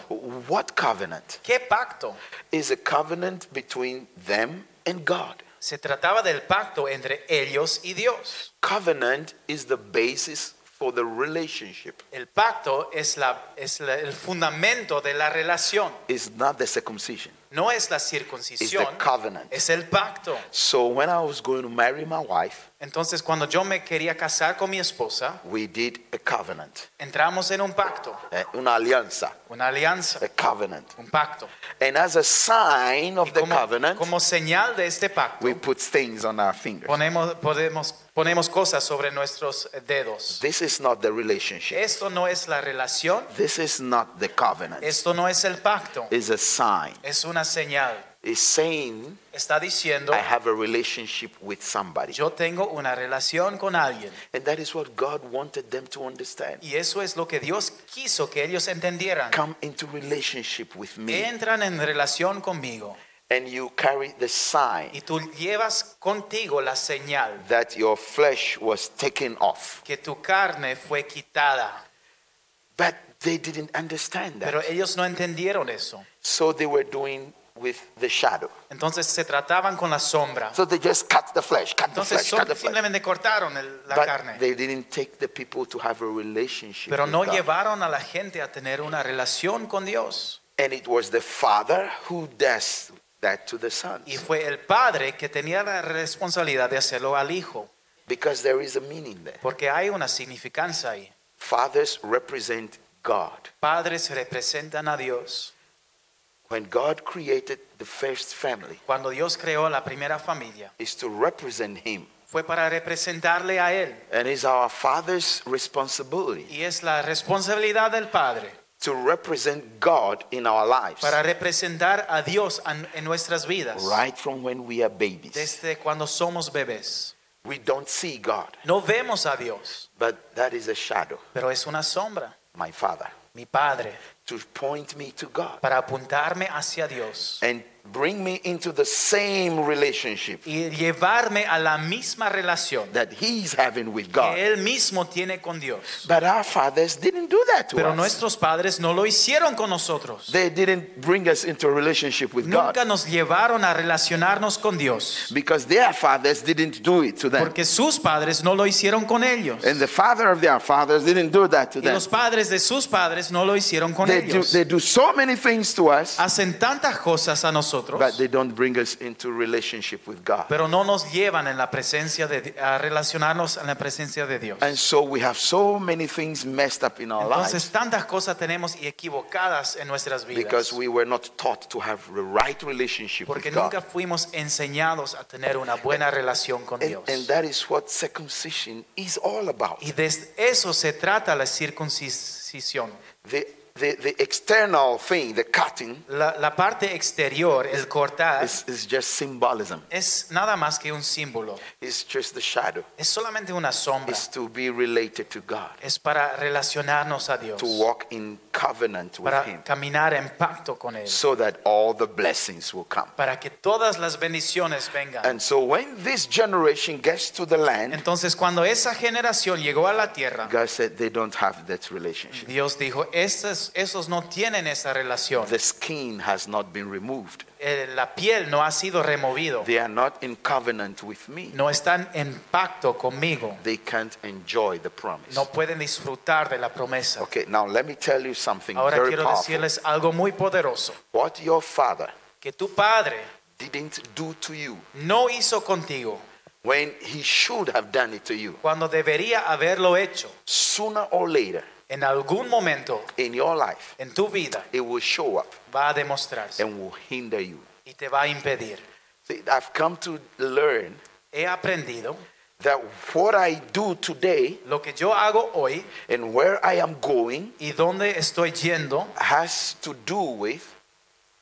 What covenant? ¿Qué pacto? Is a covenant between them and God. Se trataba del pacto entre ellos y Dios. Covenant is the basis for the relationship. El pacto es, la, es la- el fundamento de la relación. It's not the circumcision. No es la It's circuncisión, the covenant. es el pacto. So when I was going to marry my wife, Entonces, cuando yo me quería casar con mi esposa, we did a covenant, entramos en un pacto, eh, una alianza, una alianza, a covenant. un pacto. And as a sign of Y the como, covenant, como señal de este pacto, we put things on our fingers. ponemos, podemos, ponemos cosas sobre nuestros dedos. This is not the relationship. Esto no es la relación, This is not the covenant. esto no es el pacto, It's a sign. es una señal. It's saying Está diciendo, I have a relationship with somebody. yo tengo una relación con alguien. And that is what God wanted them to understand. Y eso es lo que Dios quiso que ellos entendieran. Come into relationship with me. Entran en relación conmigo And you carry the sign y tú llevas contigo la señal that your flesh was taken off. que tu carne fue quitada. But they didn't understand Pero that. ellos no entendieron eso. So they were doing with the shadow. Entonces se trataban con la sombra. So they just cut the flesh, cut the Entonces flesh, son- cut the flesh. simplemente cortaron el- la But carne. they didn't take the people to have a relationship Pero with no God. llevaron a la gente a tener una relación con Dios. And it was the father who does that to the sons. Y fue el padre que tenía la responsabilidad de hacerlo al hijo. Because there is a meaning there. Porque hay una significancia ahí. Fathers represent God. Padres representan a Dios. When God created the first family, Cuando Dios creó la primera familia, is to represent Him. fue para representarle a Él. And it's our Father's responsibility Y es la responsabilidad del Padre to represent God in our lives. para representar a Dios en nuestras vidas. Right from when we are babies. Desde cuando somos bebés. We don't see God, No vemos a Dios, but that is a shadow. pero es una sombra. My Father. Mi Padre, To point me to God para apuntarme hacia Dios and bring me into the same relationship y llevarme a la misma relación that He's having with God. que Él mismo tiene con Dios. But our fathers didn't do that to Pero us. nuestros padres no lo hicieron con nosotros. They didn't bring us into a relationship with Nunca God nos llevaron a relacionarnos con Dios. because their fathers didn't do it to them. Porque sus padres no lo hicieron con ellos. And the father of their fathers didn't do that to Y them. los padres de sus padres no lo hicieron con They do, ellos. they do so many things to us, Hacen tantas cosas a nosotros, but they don't bring us into relationship with God. pero no nos llevan en la presencia de a relacionarnos en la presencia de Dios. And so we have so many things messed up in our Entonces lives tantas cosas tenemos y equivocadas en nuestras vidas. because we were not taught to have the right relationship Porque with God. nunca fuimos enseñados a tener una buena relación con And, Dios. and that is what circumcision is all about. Y de eso se trata la circuncisión. The, the, the external thing, the cutting, La, la parte exterior, el cortar, is, is just symbolism. es nada más que un símbolo. It's just the shadow. Es solamente una sombra. It's to be related to God, Es para relacionarnos a Dios. to walk in covenant with Para Him, caminar en pacto con Él. so that all the blessings will come. Para que todas las bendiciones vengan. And so when this generation gets to the land, Entonces cuando esa generación llegó a la tierra, God said they don't have that relationship. Dios dijo, esos, esos no tienen esa relación. The skin has not been removed. Eh, La piel no ha sido removido. They are not in covenant with me. No están en pacto conmigo. They can't enjoy the promise. No pueden disfrutar de la promesa. Okay, now let me tell you something Ahora very quiero powerful. decirles algo muy poderoso. What your father Que tu padre didn't do to you no hizo contigo when he should have done it to you, cuando debería haberlo hecho. sooner or later En algún momento in your life, en tu vida it will show up va a demostrarse and will hinder you. y te va a impedir. See, I've come to learn He aprendido that what I do today lo que yo hago hoy and where I am going y dónde estoy yendo has to do with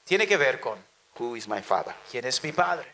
tiene que ver con who is my father, quién es mi padre,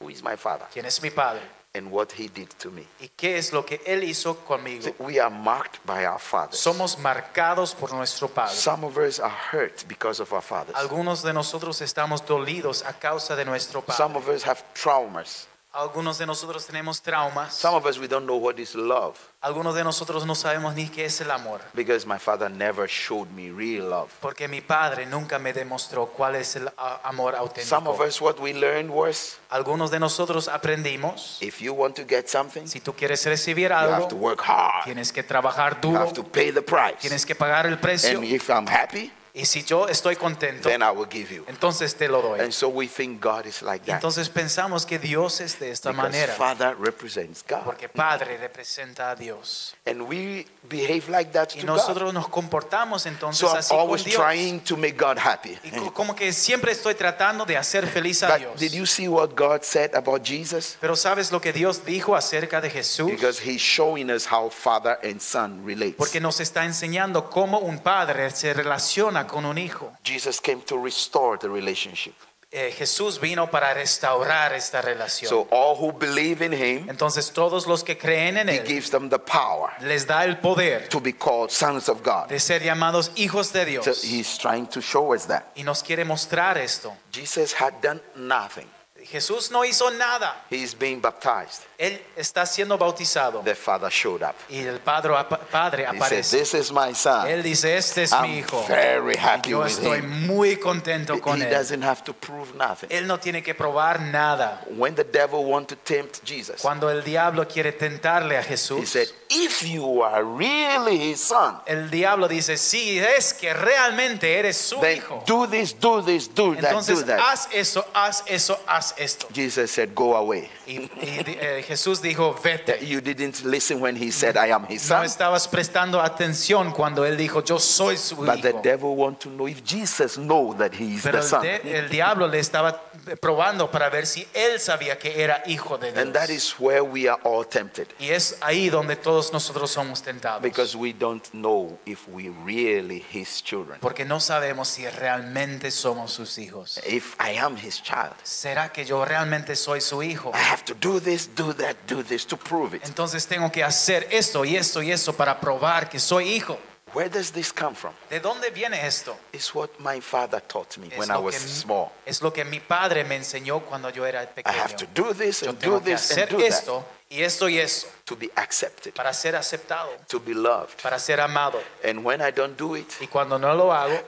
who is my father, quién es mi padre and what he did to me. y qué es lo que él hizo conmigo. See, we are marked by our fathers. Somos marcados por nuestro padre. Some of us are hurt because of our fathers. Algunos de nosotros estamos dolidos a causa de nuestro Some of us have traumas. Algunos de nosotros tenemos traumas. Some of us we don't know what is love Algunos de nosotros no sabemos ni qué es el amor. because my father never showed me real love. Porque mi padre nunca me demostró cuál es el amor Some of auténtico. us what we learned was Algunos de nosotros aprendimos, if you want to get something, si tú quieres recibir you have algo, to work hard. tienes que trabajar You duro, have to pay the price. tienes que pagar el precio. And if I'm happy, Y si yo estoy contento, then I will give you. entonces te lo doy. And so we think God is like that. Entonces pensamos que Dios es de esta Because manera. Father represents God. Porque Padre representa a Dios. And we behave like that Y to God. nosotros nos comportamos entonces So I'm así con always Dios. trying to make God happy. Y co- como que siempre estoy tratando de hacer feliz a But Dios. did you see what God said about Jesus? Pero ¿sabes lo que Dios dijo acerca de Jesús? Because he's showing us how father and son relate. Porque nos está enseñando cómo un padre se relaciona con un hijo. Jesus came to restore the relationship. Eh, Jesús vino para restaurar esta relación. So all who believe in him, Entonces todos los que creen en he Él gives them the power les da el poder to be called sons of God. de ser llamados hijos de So Dios. he's trying to show us that. Y nos quiere mostrar esto. Jesus had done nothing. Jesús no hizo nada. He's being baptized. Él está siendo bautizado. The father showed up. Y el padre, padre He said, aparece. This is my son. Él dice, este es mi hijo. very Y happy yo with estoy him. muy contento con He él. doesn't have to prove nothing. Él no tiene que probar nada. When the devil wanted to tempt Jesus, Cuando el diablo quiere tentarle a he Jesús, said, If you are really his son, el diablo dice, si es que realmente eres su then hijo, do this, do this, do that, do entonces that. haz eso, haz eso, haz esto. Jesus said, Go away. Y, y, eh, Jesús dijo, vete. You didn't listen when he said, I am his No son. estabas prestando atención cuando él dijo, yo soy su But the hijo. devil want to know if Jesus know that he is Pero the son. de- el diablo le estaba probando para ver si él sabía que era hijo de And that Dios. is where we are all tempted. Y es ahí donde todos nosotros somos tentados. Because we don't know if we really his children. Porque no sabemos si realmente somos sus hijos. If I am his child, ¿Será que yo realmente soy su hijo? I have to do this, do that, do this to prove it. Entonces tengo que hacer esto y esto y esto para probar que soy hijo. Where does this come from? ¿De dónde viene esto? It's what my father taught me Es when I was small. es lo que mi padre me enseñó cuando yo era I pequeño. have to do this and do this and do that esto y esto y eso to be accepted, para ser aceptado, to be loved. para ser amado. And when I don't do it, Y cuando no lo hago,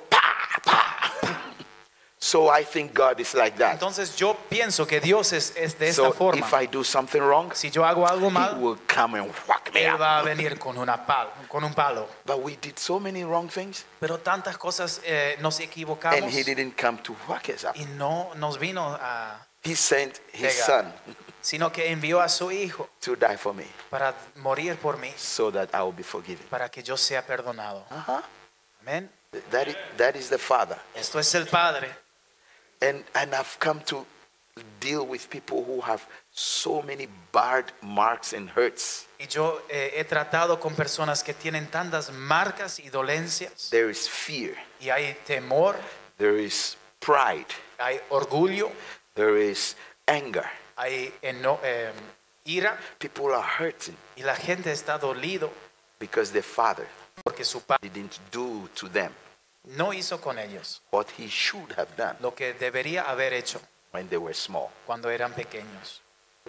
so I think God is like that. entonces yo pienso que Dios es, es de esta forma. if I do something wrong, Si yo hago algo He mal, will come and whack me Él up. va a venir con, una palo, con un palo. But we did so many wrong things, Pero tantas cosas eh, nos equivocamos and He didn't come to whack us up. y no nos vino a... He sent His Pegar. Son sino que envió a su hijo to die for me para morir por mí, so that I will be forgiven. para que yo sea perdonado. Uh-huh. Amén. That is, that is the Father. Esto es el Padre. And, and I've come to deal with people who have so many bad marks and hurts. Y yo eh, he tratado con personas que tienen tantas marcas y dolencias. There is fear, Y hay temor, there is pride, hay orgullo, there is anger. hay eno- eh, ira. People are hurting Y la gente está dolido because their father porque su padre didn't do to them no hizo con ellos what he should have done lo que debería haber hecho when they were small. cuando eran pequeños.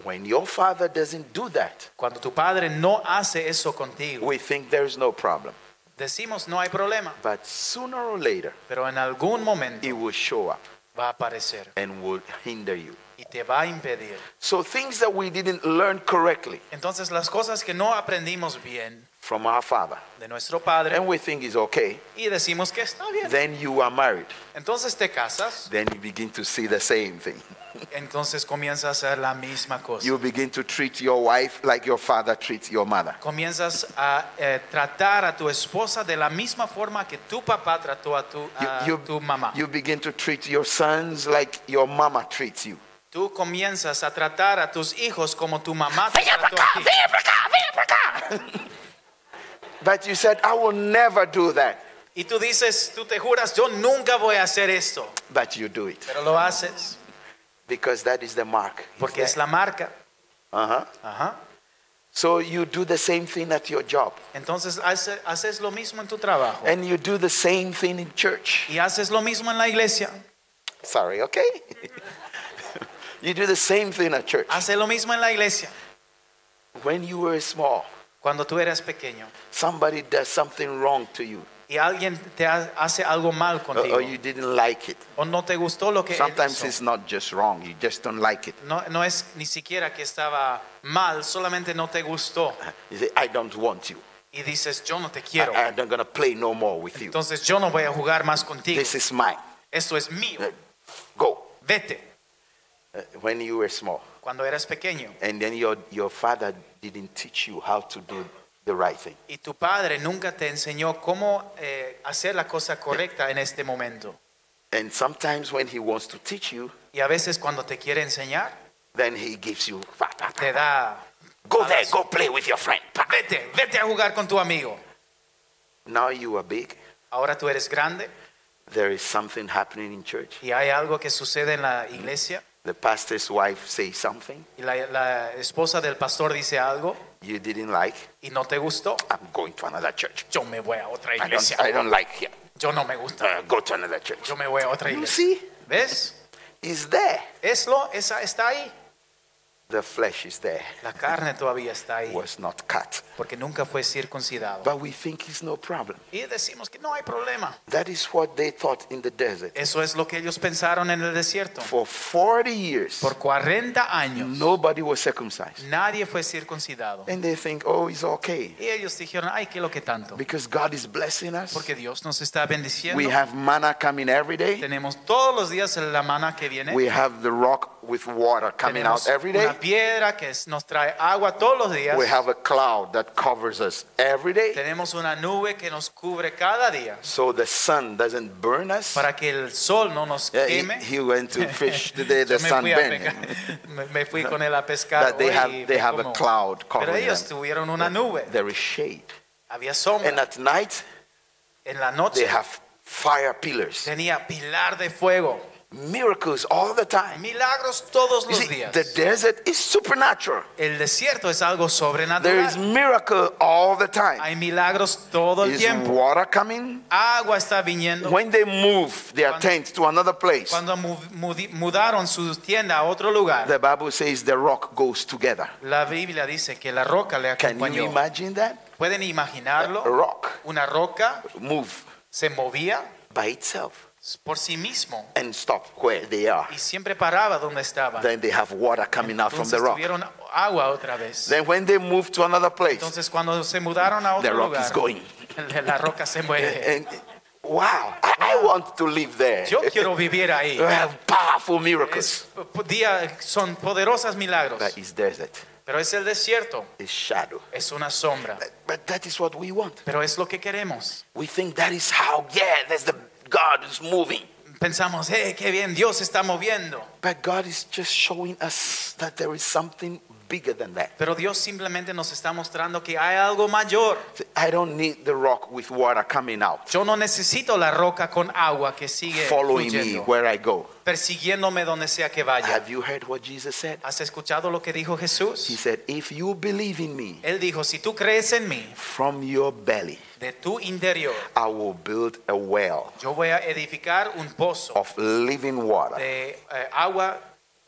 When your father doesn't do that, Cuando tu padre no hace eso contigo, we think there is no problem. decimos no hay problema, But sooner or later, pero en algún momento it will show up va a aparecer and will hinder you. y te va a impedir. So things that we didn't learn correctly Entonces las cosas que no aprendimos bien from our father de nuestro padre and we think it's okay, y decimos que está bien. then you are married. Entonces te casas, Then you begin to see the same thing. entonces comienzas a hacer la misma cosa. You begin to treat your wife like your father treats your mother. Comienzas a eh, tratar a tu esposa de la misma forma que tu papá trató a tu, You, a you, tu mamá. you begin to treat your sons like your mama treats you. Tú comienzas a tratar a tus hijos como tu mamá te trató a ti. But you said, I will never do that. Y tú dices, tú te juras, yo nunca voy a hacer esto. But you do it Pero lo haces because that is the mark. porque es la marca. Uh-huh. Ajá. So you do the same thing at your job. Entonces hace- haces lo mismo en tu trabajo. And you do the same thing in church. Y haces lo mismo en la iglesia. Sorry, okay? you do the same thing at church. Haces lo mismo en la iglesia. When you were small, Cuando tú eras pequeño somebody does something wrong to you, y alguien te ha- hace algo mal or, contigo or you didn't like it. o no te gustó lo que Sometimes it's not just wrong, you just don't like it. No, no es ni siquiera que estaba mal, solamente no te gustó. You say, I don't want you. Y dices, yo no te quiero. I, I'm not going to play no more with you. Entonces yo no voy a jugar más contigo. This is mine. Esto es mío. Go. Vete. Uh, when you were small, Cuando eras pequeño and then your, your father didn't teach you how to do the right thing. y tu padre nunca te enseñó cómo eh, hacer la cosa correcta en este momento. And sometimes when he wants to teach you, Y a veces cuando te quiere enseñar, then he gives you, te da, go there, go play with your friend. vete, vete a jugar con tu amigo. Now you are big. Ahora tú eres grande There is something happening in church. y hay algo que sucede en la iglesia The pastor's wife says something y la, la esposa del pastor dice algo you didn't like. y no te gustó. I'm going to another church. Yo me voy a otra I don't, iglesia. I don't like here. Yo no me gusta. Uh, go to another church. Yo me voy a otra You see, ¿Ves? it's there. Eslo, esa está ahí. The flesh is there. La carne todavía está ahí Was not cut. porque nunca fue circuncidado. But we think it's no problem. Y decimos que no hay problema. That is what they thought in the desert. Eso es lo que ellos pensaron en el desierto. For 40 years, Por 40 años nobody was circumcised. nadie fue circuncidado. And they think, oh, it's okay. Y ellos dijeron, ay, ¿qué lo que tanto? Because God is blessing us. Porque Dios nos está bendiciendo. We have manna coming every day. Tenemos todos los días la mana que viene. We have the rock with water coming out every day. una piedra que nos trae agua todos los días. We have a cloud that covers us every day. Tenemos una nube que nos cubre cada día So the sun doesn't burn us. para que el sol no nos Yeah, queme. he, he went to fish today, the sun burned him. me- me fui con él a pescar That they have, they have a cloud Pero covering ellos them. tuvieron una nube, There is shade. había sombra. And at night, En la noche, they have fire pillars. tenía pilar de fuego. Miracles all the time. Milagros todos los see, días. the desert is supernatural. El desierto es algo There is miracle all the time. Hay milagros todo el Is tiempo. water coming? Agua está viniendo. When they move their Cuando- tent to another place, Cuando mudaron su tienda a otro lugar, the Bible says the rock goes together. la Biblia dice que la roca le Can you imagine that? ¿Pueden A rock Una roca move se movía by itself por sí mismo and stop where they are. y siempre paraba donde estaba. Then they have water coming out from the rock. tuvieron agua otra vez. Then when they move to another place, Entonces cuando se mudaron a the otro rock is lugar, going. la roca se mueve. Wow, I, I want to live there. Yo quiero vivir ahí. Well, powerful miracles. Es, son poderosos milagros, But it's desert, pero es el desierto, it's shadow. es una sombra, But, but that is what we want. pero es lo que queremos. We think that is how, yeah, there's the God is moving. pensamos, eh, qué bien, Dios está moviendo. But God is just showing us that there is something bigger than that. Pero Dios simplemente nos está mostrando que hay algo mayor. I don't need the rock with water coming out, Yo no necesito la roca con agua que sigue following me fluyendo, where I go. persiguiéndome donde sea que vaya. Have you heard what Jesus said? ¿Has escuchado lo que dijo He Jesús? said, If you believe in me, Él dijo, si tú crees en mí, from your belly, de tu interior, I will build a well yo voy a edificar un pozo of living water de eh, agua,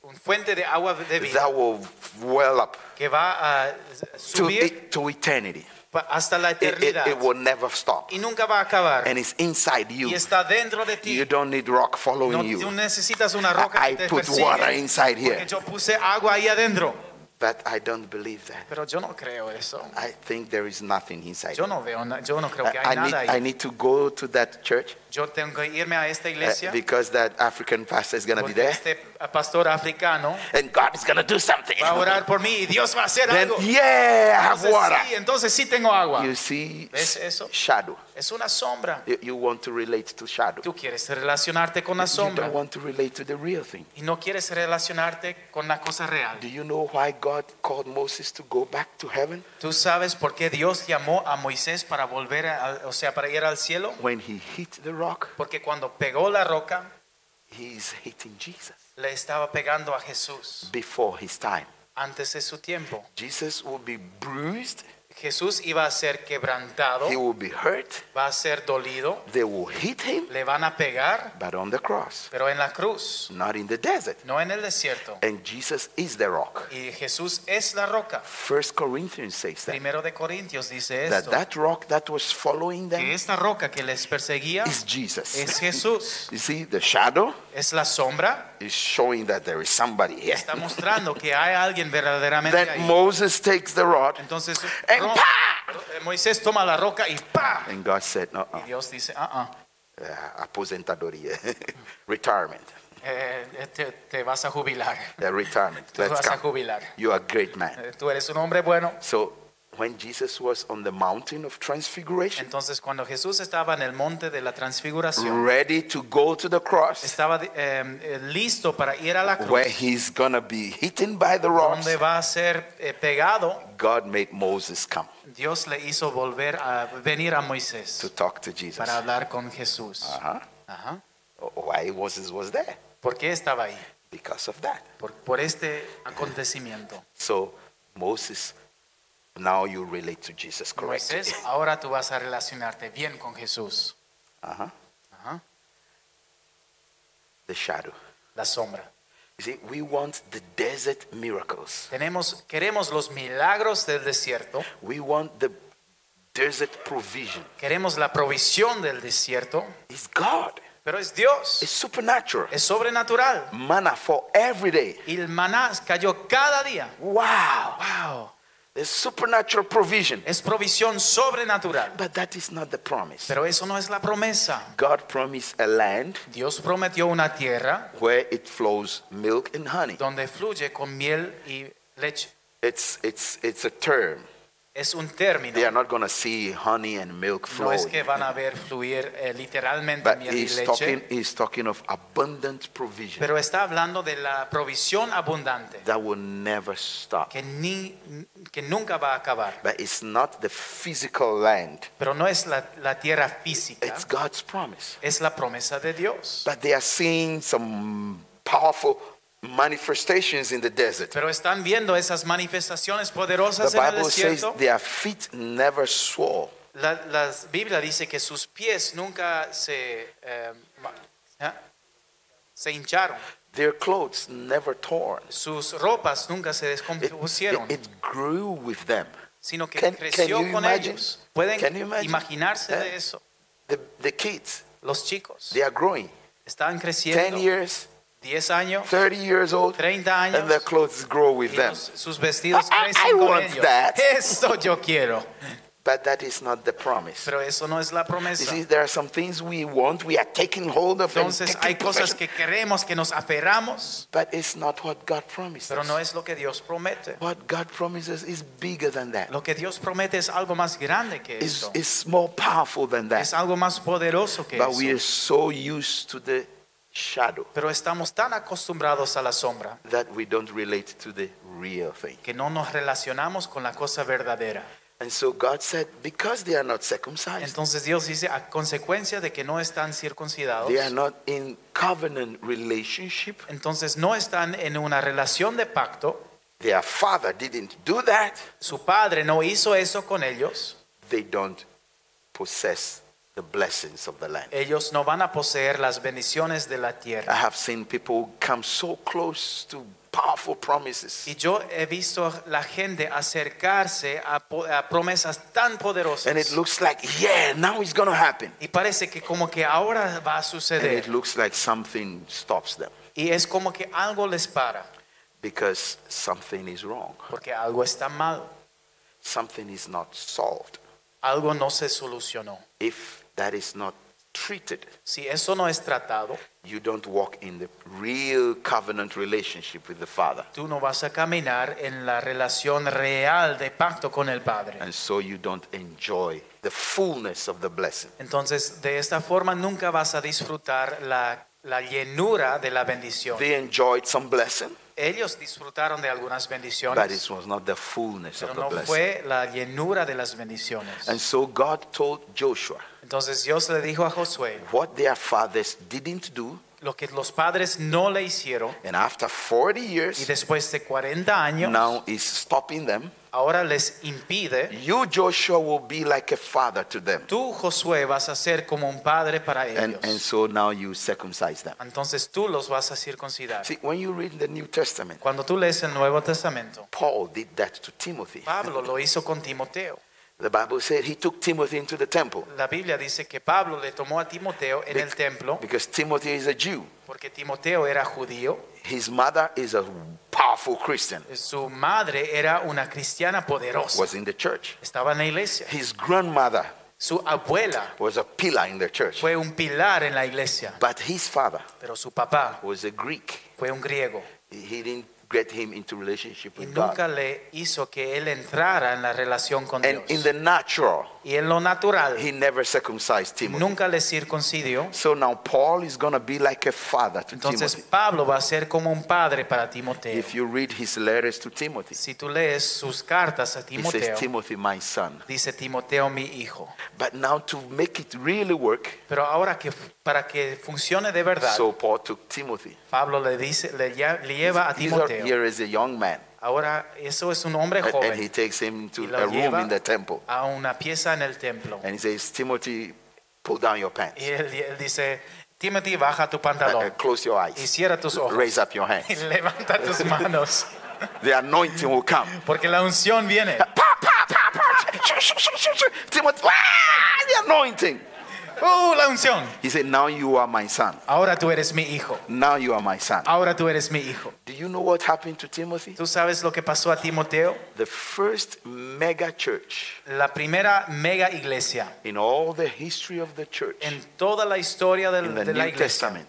un fuente de agua de vida that will well up que va a to, subir e- to eternity. hasta la It, it- it will never stop. y nunca va a acabar. And it's inside you. Y está dentro de ti. You don't need rock following tú you. necesitas una roca I- que te put persigue, water inside here. Porque yo puse agua ahí adentro. But I don't believe that. Pero yo no creo eso. I think there is nothing inside. Yo no veo, yo no creo que I, hay I need, I need to go to that church Yo tengo que irme a esta uh, because that African pastor is going to be there este pastor africano and God is going to do something. va a orar por mí y Dios va a hacer Then, algo. yeah, I have Entonces water. sí, entonces sí tengo agua. You see ¿Ves eso? shadow. Es una sombra. You, you want to relate to shadow. Tú quieres relacionarte con la You sombra don't want to relate to the real thing. y no quieres relacionarte con la cosa real. Do you know why God called Moses to go back to heaven? ¿Tú sabes por qué Dios llamó a Moisés para volver, a- o sea, para ir al cielo? When he hit the rock, Porque cuando pegó la roca, he's hitting Jesus le estaba pegando a Jesús before his time. antes de su tiempo. Jesus will be bruised, Jesús iba a ser quebrantado, he will be hurt, va a ser dolido, they will hit him, le van a pegar, but on the cross, pero en la cruz, not in the desert. no en el desierto. And Jesus is the rock. Y Jesús es la roca. First Corinthians says that. Primero de Corintios dice That esto, that rock that was following que them esta roca que les perseguía is Jesus. es Jesús. You see, the shadow Es la sombra, is showing that there is somebody here. está mostrando que hay alguien verdaderamente Then ahí. Moses takes the rod, Entonces And ro- eh, Moisés toma la roca y ¡pa! and God said, no, Y Dios dice, ah, uh, aposentadoria, retirement, eh, te, te vas a jubilar. retirement. Tú Let's vas a jubilar. You are a great man. Tú eres un hombre bueno. So when Jesus was on the mountain of transfiguration, Entonces cuando Jesús estaba en el monte de la transfiguración, ready to go to the cross, estaba eh, eh, listo para ir a la cruz, where he's gonna be hidden by the rocks, donde va a ser eh, pegado. God made Moses come Dios le hizo volver a venir a Moisés to talk to Jesus. para hablar con Jesús. Uh-huh. Ajá. Why Moses was there? ¿Por qué estaba ahí? Because of that. Por, por este acontecimiento. So Moses, now you relate to Jesus correctly. Moisés, ahora tú vas a relacionarte bien con Jesús. Ajá. The shadow. La sombra. You see, we want the desert miracles. Tenemos, queremos los milagros del desierto. We want the desert provision. Queremos la provisión del desierto. It's God. Pero es Dios. It's supernatural. Es sobrenatural. Manna for every day. Y el maná cayó cada día. Wow. Wow. There's supernatural provision. Es provisión sobrenatural. But that is not the promise. Pero eso no es la promesa. God promised a land Dios prometió una tierra where it flows milk and honey. donde fluye con miel y leche. It's, it's, it's a term. Es un término. They are not going to see honey and milk flowing. No es que van a ver fluir eh, literalmente But miel y he's talking, he's talking of abundant provision Pero está hablando de la provisión abundante. that will never stop. Que, ni, que nunca va a acabar. But it's not the physical land, Pero no es la, la tierra física. it's God's promise. Es la promesa de Dios. But they are seeing some powerful manifestations in the desert. Pero están viendo esas manifestaciones The poderosas en el Bible says desierto. their feet never swore. La, la Biblia dice que sus pies nunca se, eh, ¿ah? se hincharon. Their clothes never torn. Sus ropas nunca se It, descompusieron, it- it grew with them. sino que Can- creció can you con imagine? ellos. Pueden Can you imagine? imaginarse Eh? de eso. The, the kids, Los chicos they are growing. están 10 creciendo, years, 10 años, 30 years old, 30 and their clothes grow with them. sus vestidos I- I- I want ellos. that. Eso yo quiero. But that is not the promise. Pero eso no es la You promesa. see, there are some things we want, we are taking hold of them, Entonces hay cosas que queremos, que nos aferramos, but it's not what God promised pero no es lo que Dios promete. What God promises is bigger than that. Lo que Dios promete es algo más grande que It's, eso. it's more powerful than that. Es algo más poderoso que But we are so used to the shadow Pero estamos tan acostumbrados a la sombra that we don't relate to the real thing. que no nos relacionamos con la cosa verdadera. And so God said, because they are not circumcised, Entonces Dios dice, a consecuencia de que no están circuncidados, they are not in covenant relationship, entonces no están en una relación de pacto, their father didn't do that, su padre no hizo eso con ellos, they don't possess the blessings of the land. ellos no van a poseer las bendiciones de la I tierra. have seen people come so close to powerful promises. Y yo he visto la gente acercarse a, a promesas tan poderosas. And it looks like, yeah, now it's going to happen. Y parece que como que ahora va a And it suceder. looks like something stops them Y es como que algo les para, because something is wrong. porque algo está mal, Something is not solved. algo no se solucionó. If that is not treated, Si eso no es tratado, you don't walk in the real covenant relationship with the Father. tú no vas a caminar en la relación real de pacto con el Padre. And so you don't enjoy the fullness of the blessing. Entonces, de esta forma nunca vas a disfrutar la, la llenura de la bendición. They enjoyed some blessing, Ellos disfrutaron de algunas but bendiciones, it was not the fullness pero of the no blessing. fue la llenura de las bendiciones. And so God told Joshua Entonces Dios le dijo a Josué, what their fathers didn't do. Lo que los padres no le hicieron, And after 40 y years, después de 40 años, now is stopping them. ahora les impide, You, Joshua, will be like a father to them. tú Josué vas a ser como un padre para And, and ellos. so now you circumcise them. Entonces tú los vas a circuncidar. See, when you read the New Testament, Cuando tú lees el Nuevo Testamento, Paul did that to Timothy. Pablo lo hizo con Timoteo. The Bible said he took Timothy into the temple La Biblia dice que Pablo le tomó a Timoteo en el templo because Timothy is a Jew. porque Timoteo era judío, His mother is a powerful Christian, su madre era una cristiana poderosa, was in the church. estaba en la iglesia. His grandmother Su abuela was a pillar in the church. fue un pilar en la iglesia, But his father pero su papá was a Greek. fue un griego He didn't get him into relationship y with God. nunca le hizo que él entrara en la relación con And in Dios. the natural, Y en lo natural, he never circumcised Timothy. nunca le circuncidió. So now Paul is going to be like a father to Entonces Timothy. Pablo va a ser como un padre para Timoteo. If you read his letters to Timothy, Si tú lees sus cartas a Timoteo, he says, Timothy, my son. dice Timoteo mi hijo. But now to make it really work, Pero ahora que para que funcione de verdad, so Paul took Timothy. Pablo le dice le, le lleva a He's Timoteo. here is a young man. Ahora eso es un hombre And, and he joven takes him to Y lo a room lleva in the temple. a una pieza en el templo. And he says, Timothy, pull down your pants. Y él, él dice, Timothy, baja tu Uh, uh, pantalón close your y eyes. cierra tus ojos Raise up your y hands. levanta tus manos, The anointing will come. porque la unción viene. Pa, pa, pa, pa. Timothy, ah, the anointing. ¡Uh, la unción! He said, Now you are my son. Ahora tú eres mi hijo. Now you are my son. Ahora tú eres mi hijo. Do you know what happened to Timothy? ¿Tú sabes lo que pasó a Timoteo? The first mega church La primera mega iglesia in all the history of the church en toda la historia del- in the de la New iglesia, Testament.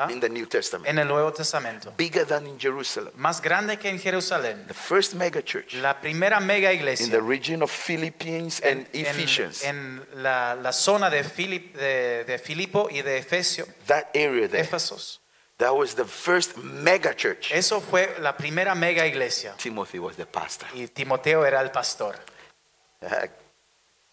¿Ah? In the New Testament. en el Nuevo Testamento, Bigger than in Jerusalem. más grande que en Jerusalén, The first mega church la primera mega in the iglesia region of Philippines and en, Ephesians. en la, la zona de, Filip- de, de Filipo y de Efesio, That area there. Éfesos. That was the first mega church. Eso fue la primera mega iglesia Timothy was the pastor. y Timoteo era el pastor.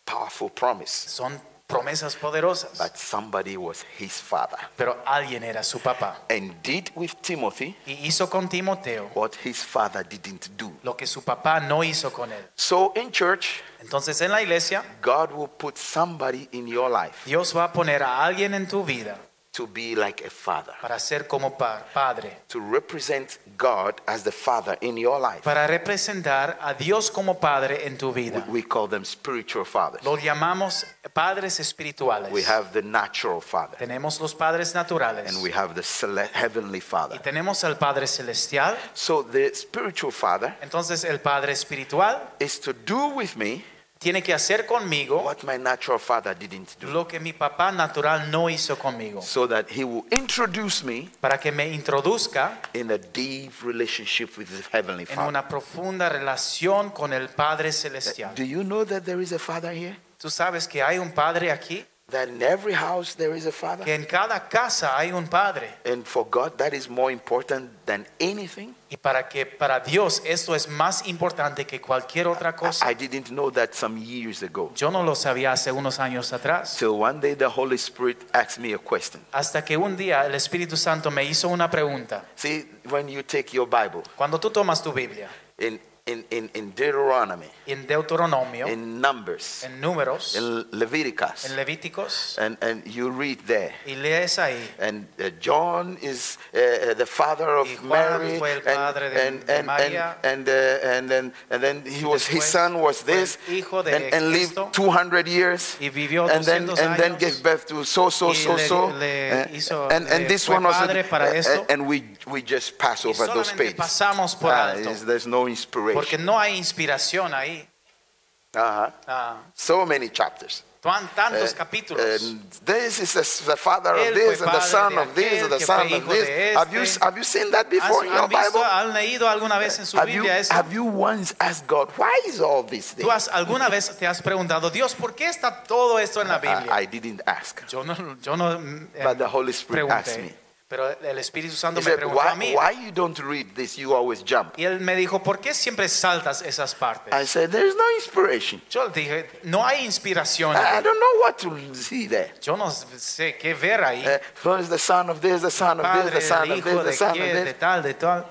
Powerful promise. Son promesas poderosas, But somebody was his father pero alguien era su papá and did with Timothy y hizo con Timoteo what his father didn't do. lo que su papá no hizo con él. So in church, Entonces en la iglesia God will put somebody in your life Dios va a poner a alguien en tu vida to be like a father, para ser como pa- padre, to represent God as the father in your life. para representar a Dios como padre en tu We, vida. we call them spiritual fathers. Lo llamamos padres espirituales. We have the natural father Tenemos los padres naturales and we have the heavenly y father. tenemos al Padre celestial. So the spiritual father Entonces el Padre espiritual is to do with me tiene que hacer conmigo what my natural father didn't do. lo que mi papá natural no hizo conmigo, So that he will introduce me para que me introduzca in a deep relationship with the heavenly en father. una profunda relación con el Padre celestial. Do you know that there is a father here? ¿Tú sabes que hay un Padre aquí? That in every house there is a father? que en cada casa hay un padre And for God, that is more important than anything. y para que para Dios esto es más importante que cualquier otra cosa. I didn't know that some years ago. Yo no lo sabía hace unos años atrás. Till one day the Holy Spirit asked me a question. Hasta que un día el Espíritu Santo me hizo una pregunta. See, when you take your Bible Cuando tú tomas tu Biblia in, in, in, in Deuteronomy, en Deuteronomio, in Numbers, en Números, in Leviticus, en Levíticos. And, and you read there. y lees ahí. And uh, John is uh, uh, the father of Mary, and, and, and, and, María. and, uh, and then and then he was his son was this, and, and lived 200 years, and then 200 and then gave birth to so so so so, uh, and and this one also, padre para esto. and we we just pass over those pages. pasamos por Ah, alto. there's no porque no hay inspiración ahí. Uh-huh. Ah, So many chapters. tan- tantos Uh, capítulos. and this is the, the father of this and the son of this and the son of this. Have you este. have you seen that ¿Has- before in your ¿Han, visto, Bible? ¿Han leído alguna vez en su Have you, Biblia eso? have you once asked God, why is all this ¿Tú there? has, alguna vez te has preguntado, Dios, ¿por qué está todo esto en la Biblia? I, I didn't ask. Yo no, yo no eh, But the Holy Spirit asked pregunté, me. Pero el Espíritu Santo He me said, preguntó a why, mí. why you don't read this? You always jump. Y él me dijo, ¿por qué siempre saltas esas partes? I said, there's no inspiration. Yo le dije, no hay inspiración. I, I ahí. don't know what to see there. Yo no sé qué ver ahí. Uh, who is the son of this, the son of this, Padre, the son of hijo, this, the de son of quién, de this? tal, de tal.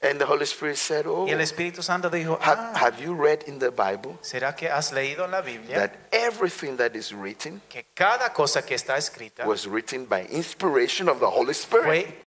And the Holy Spirit said, oh, Y el Espíritu Santo dijo, have, ah, have you read in the Bible ¿será que has leído en la Biblia that everything that is written que cada cosa que está escrita was written by inspiration of the Holy Spirit? fue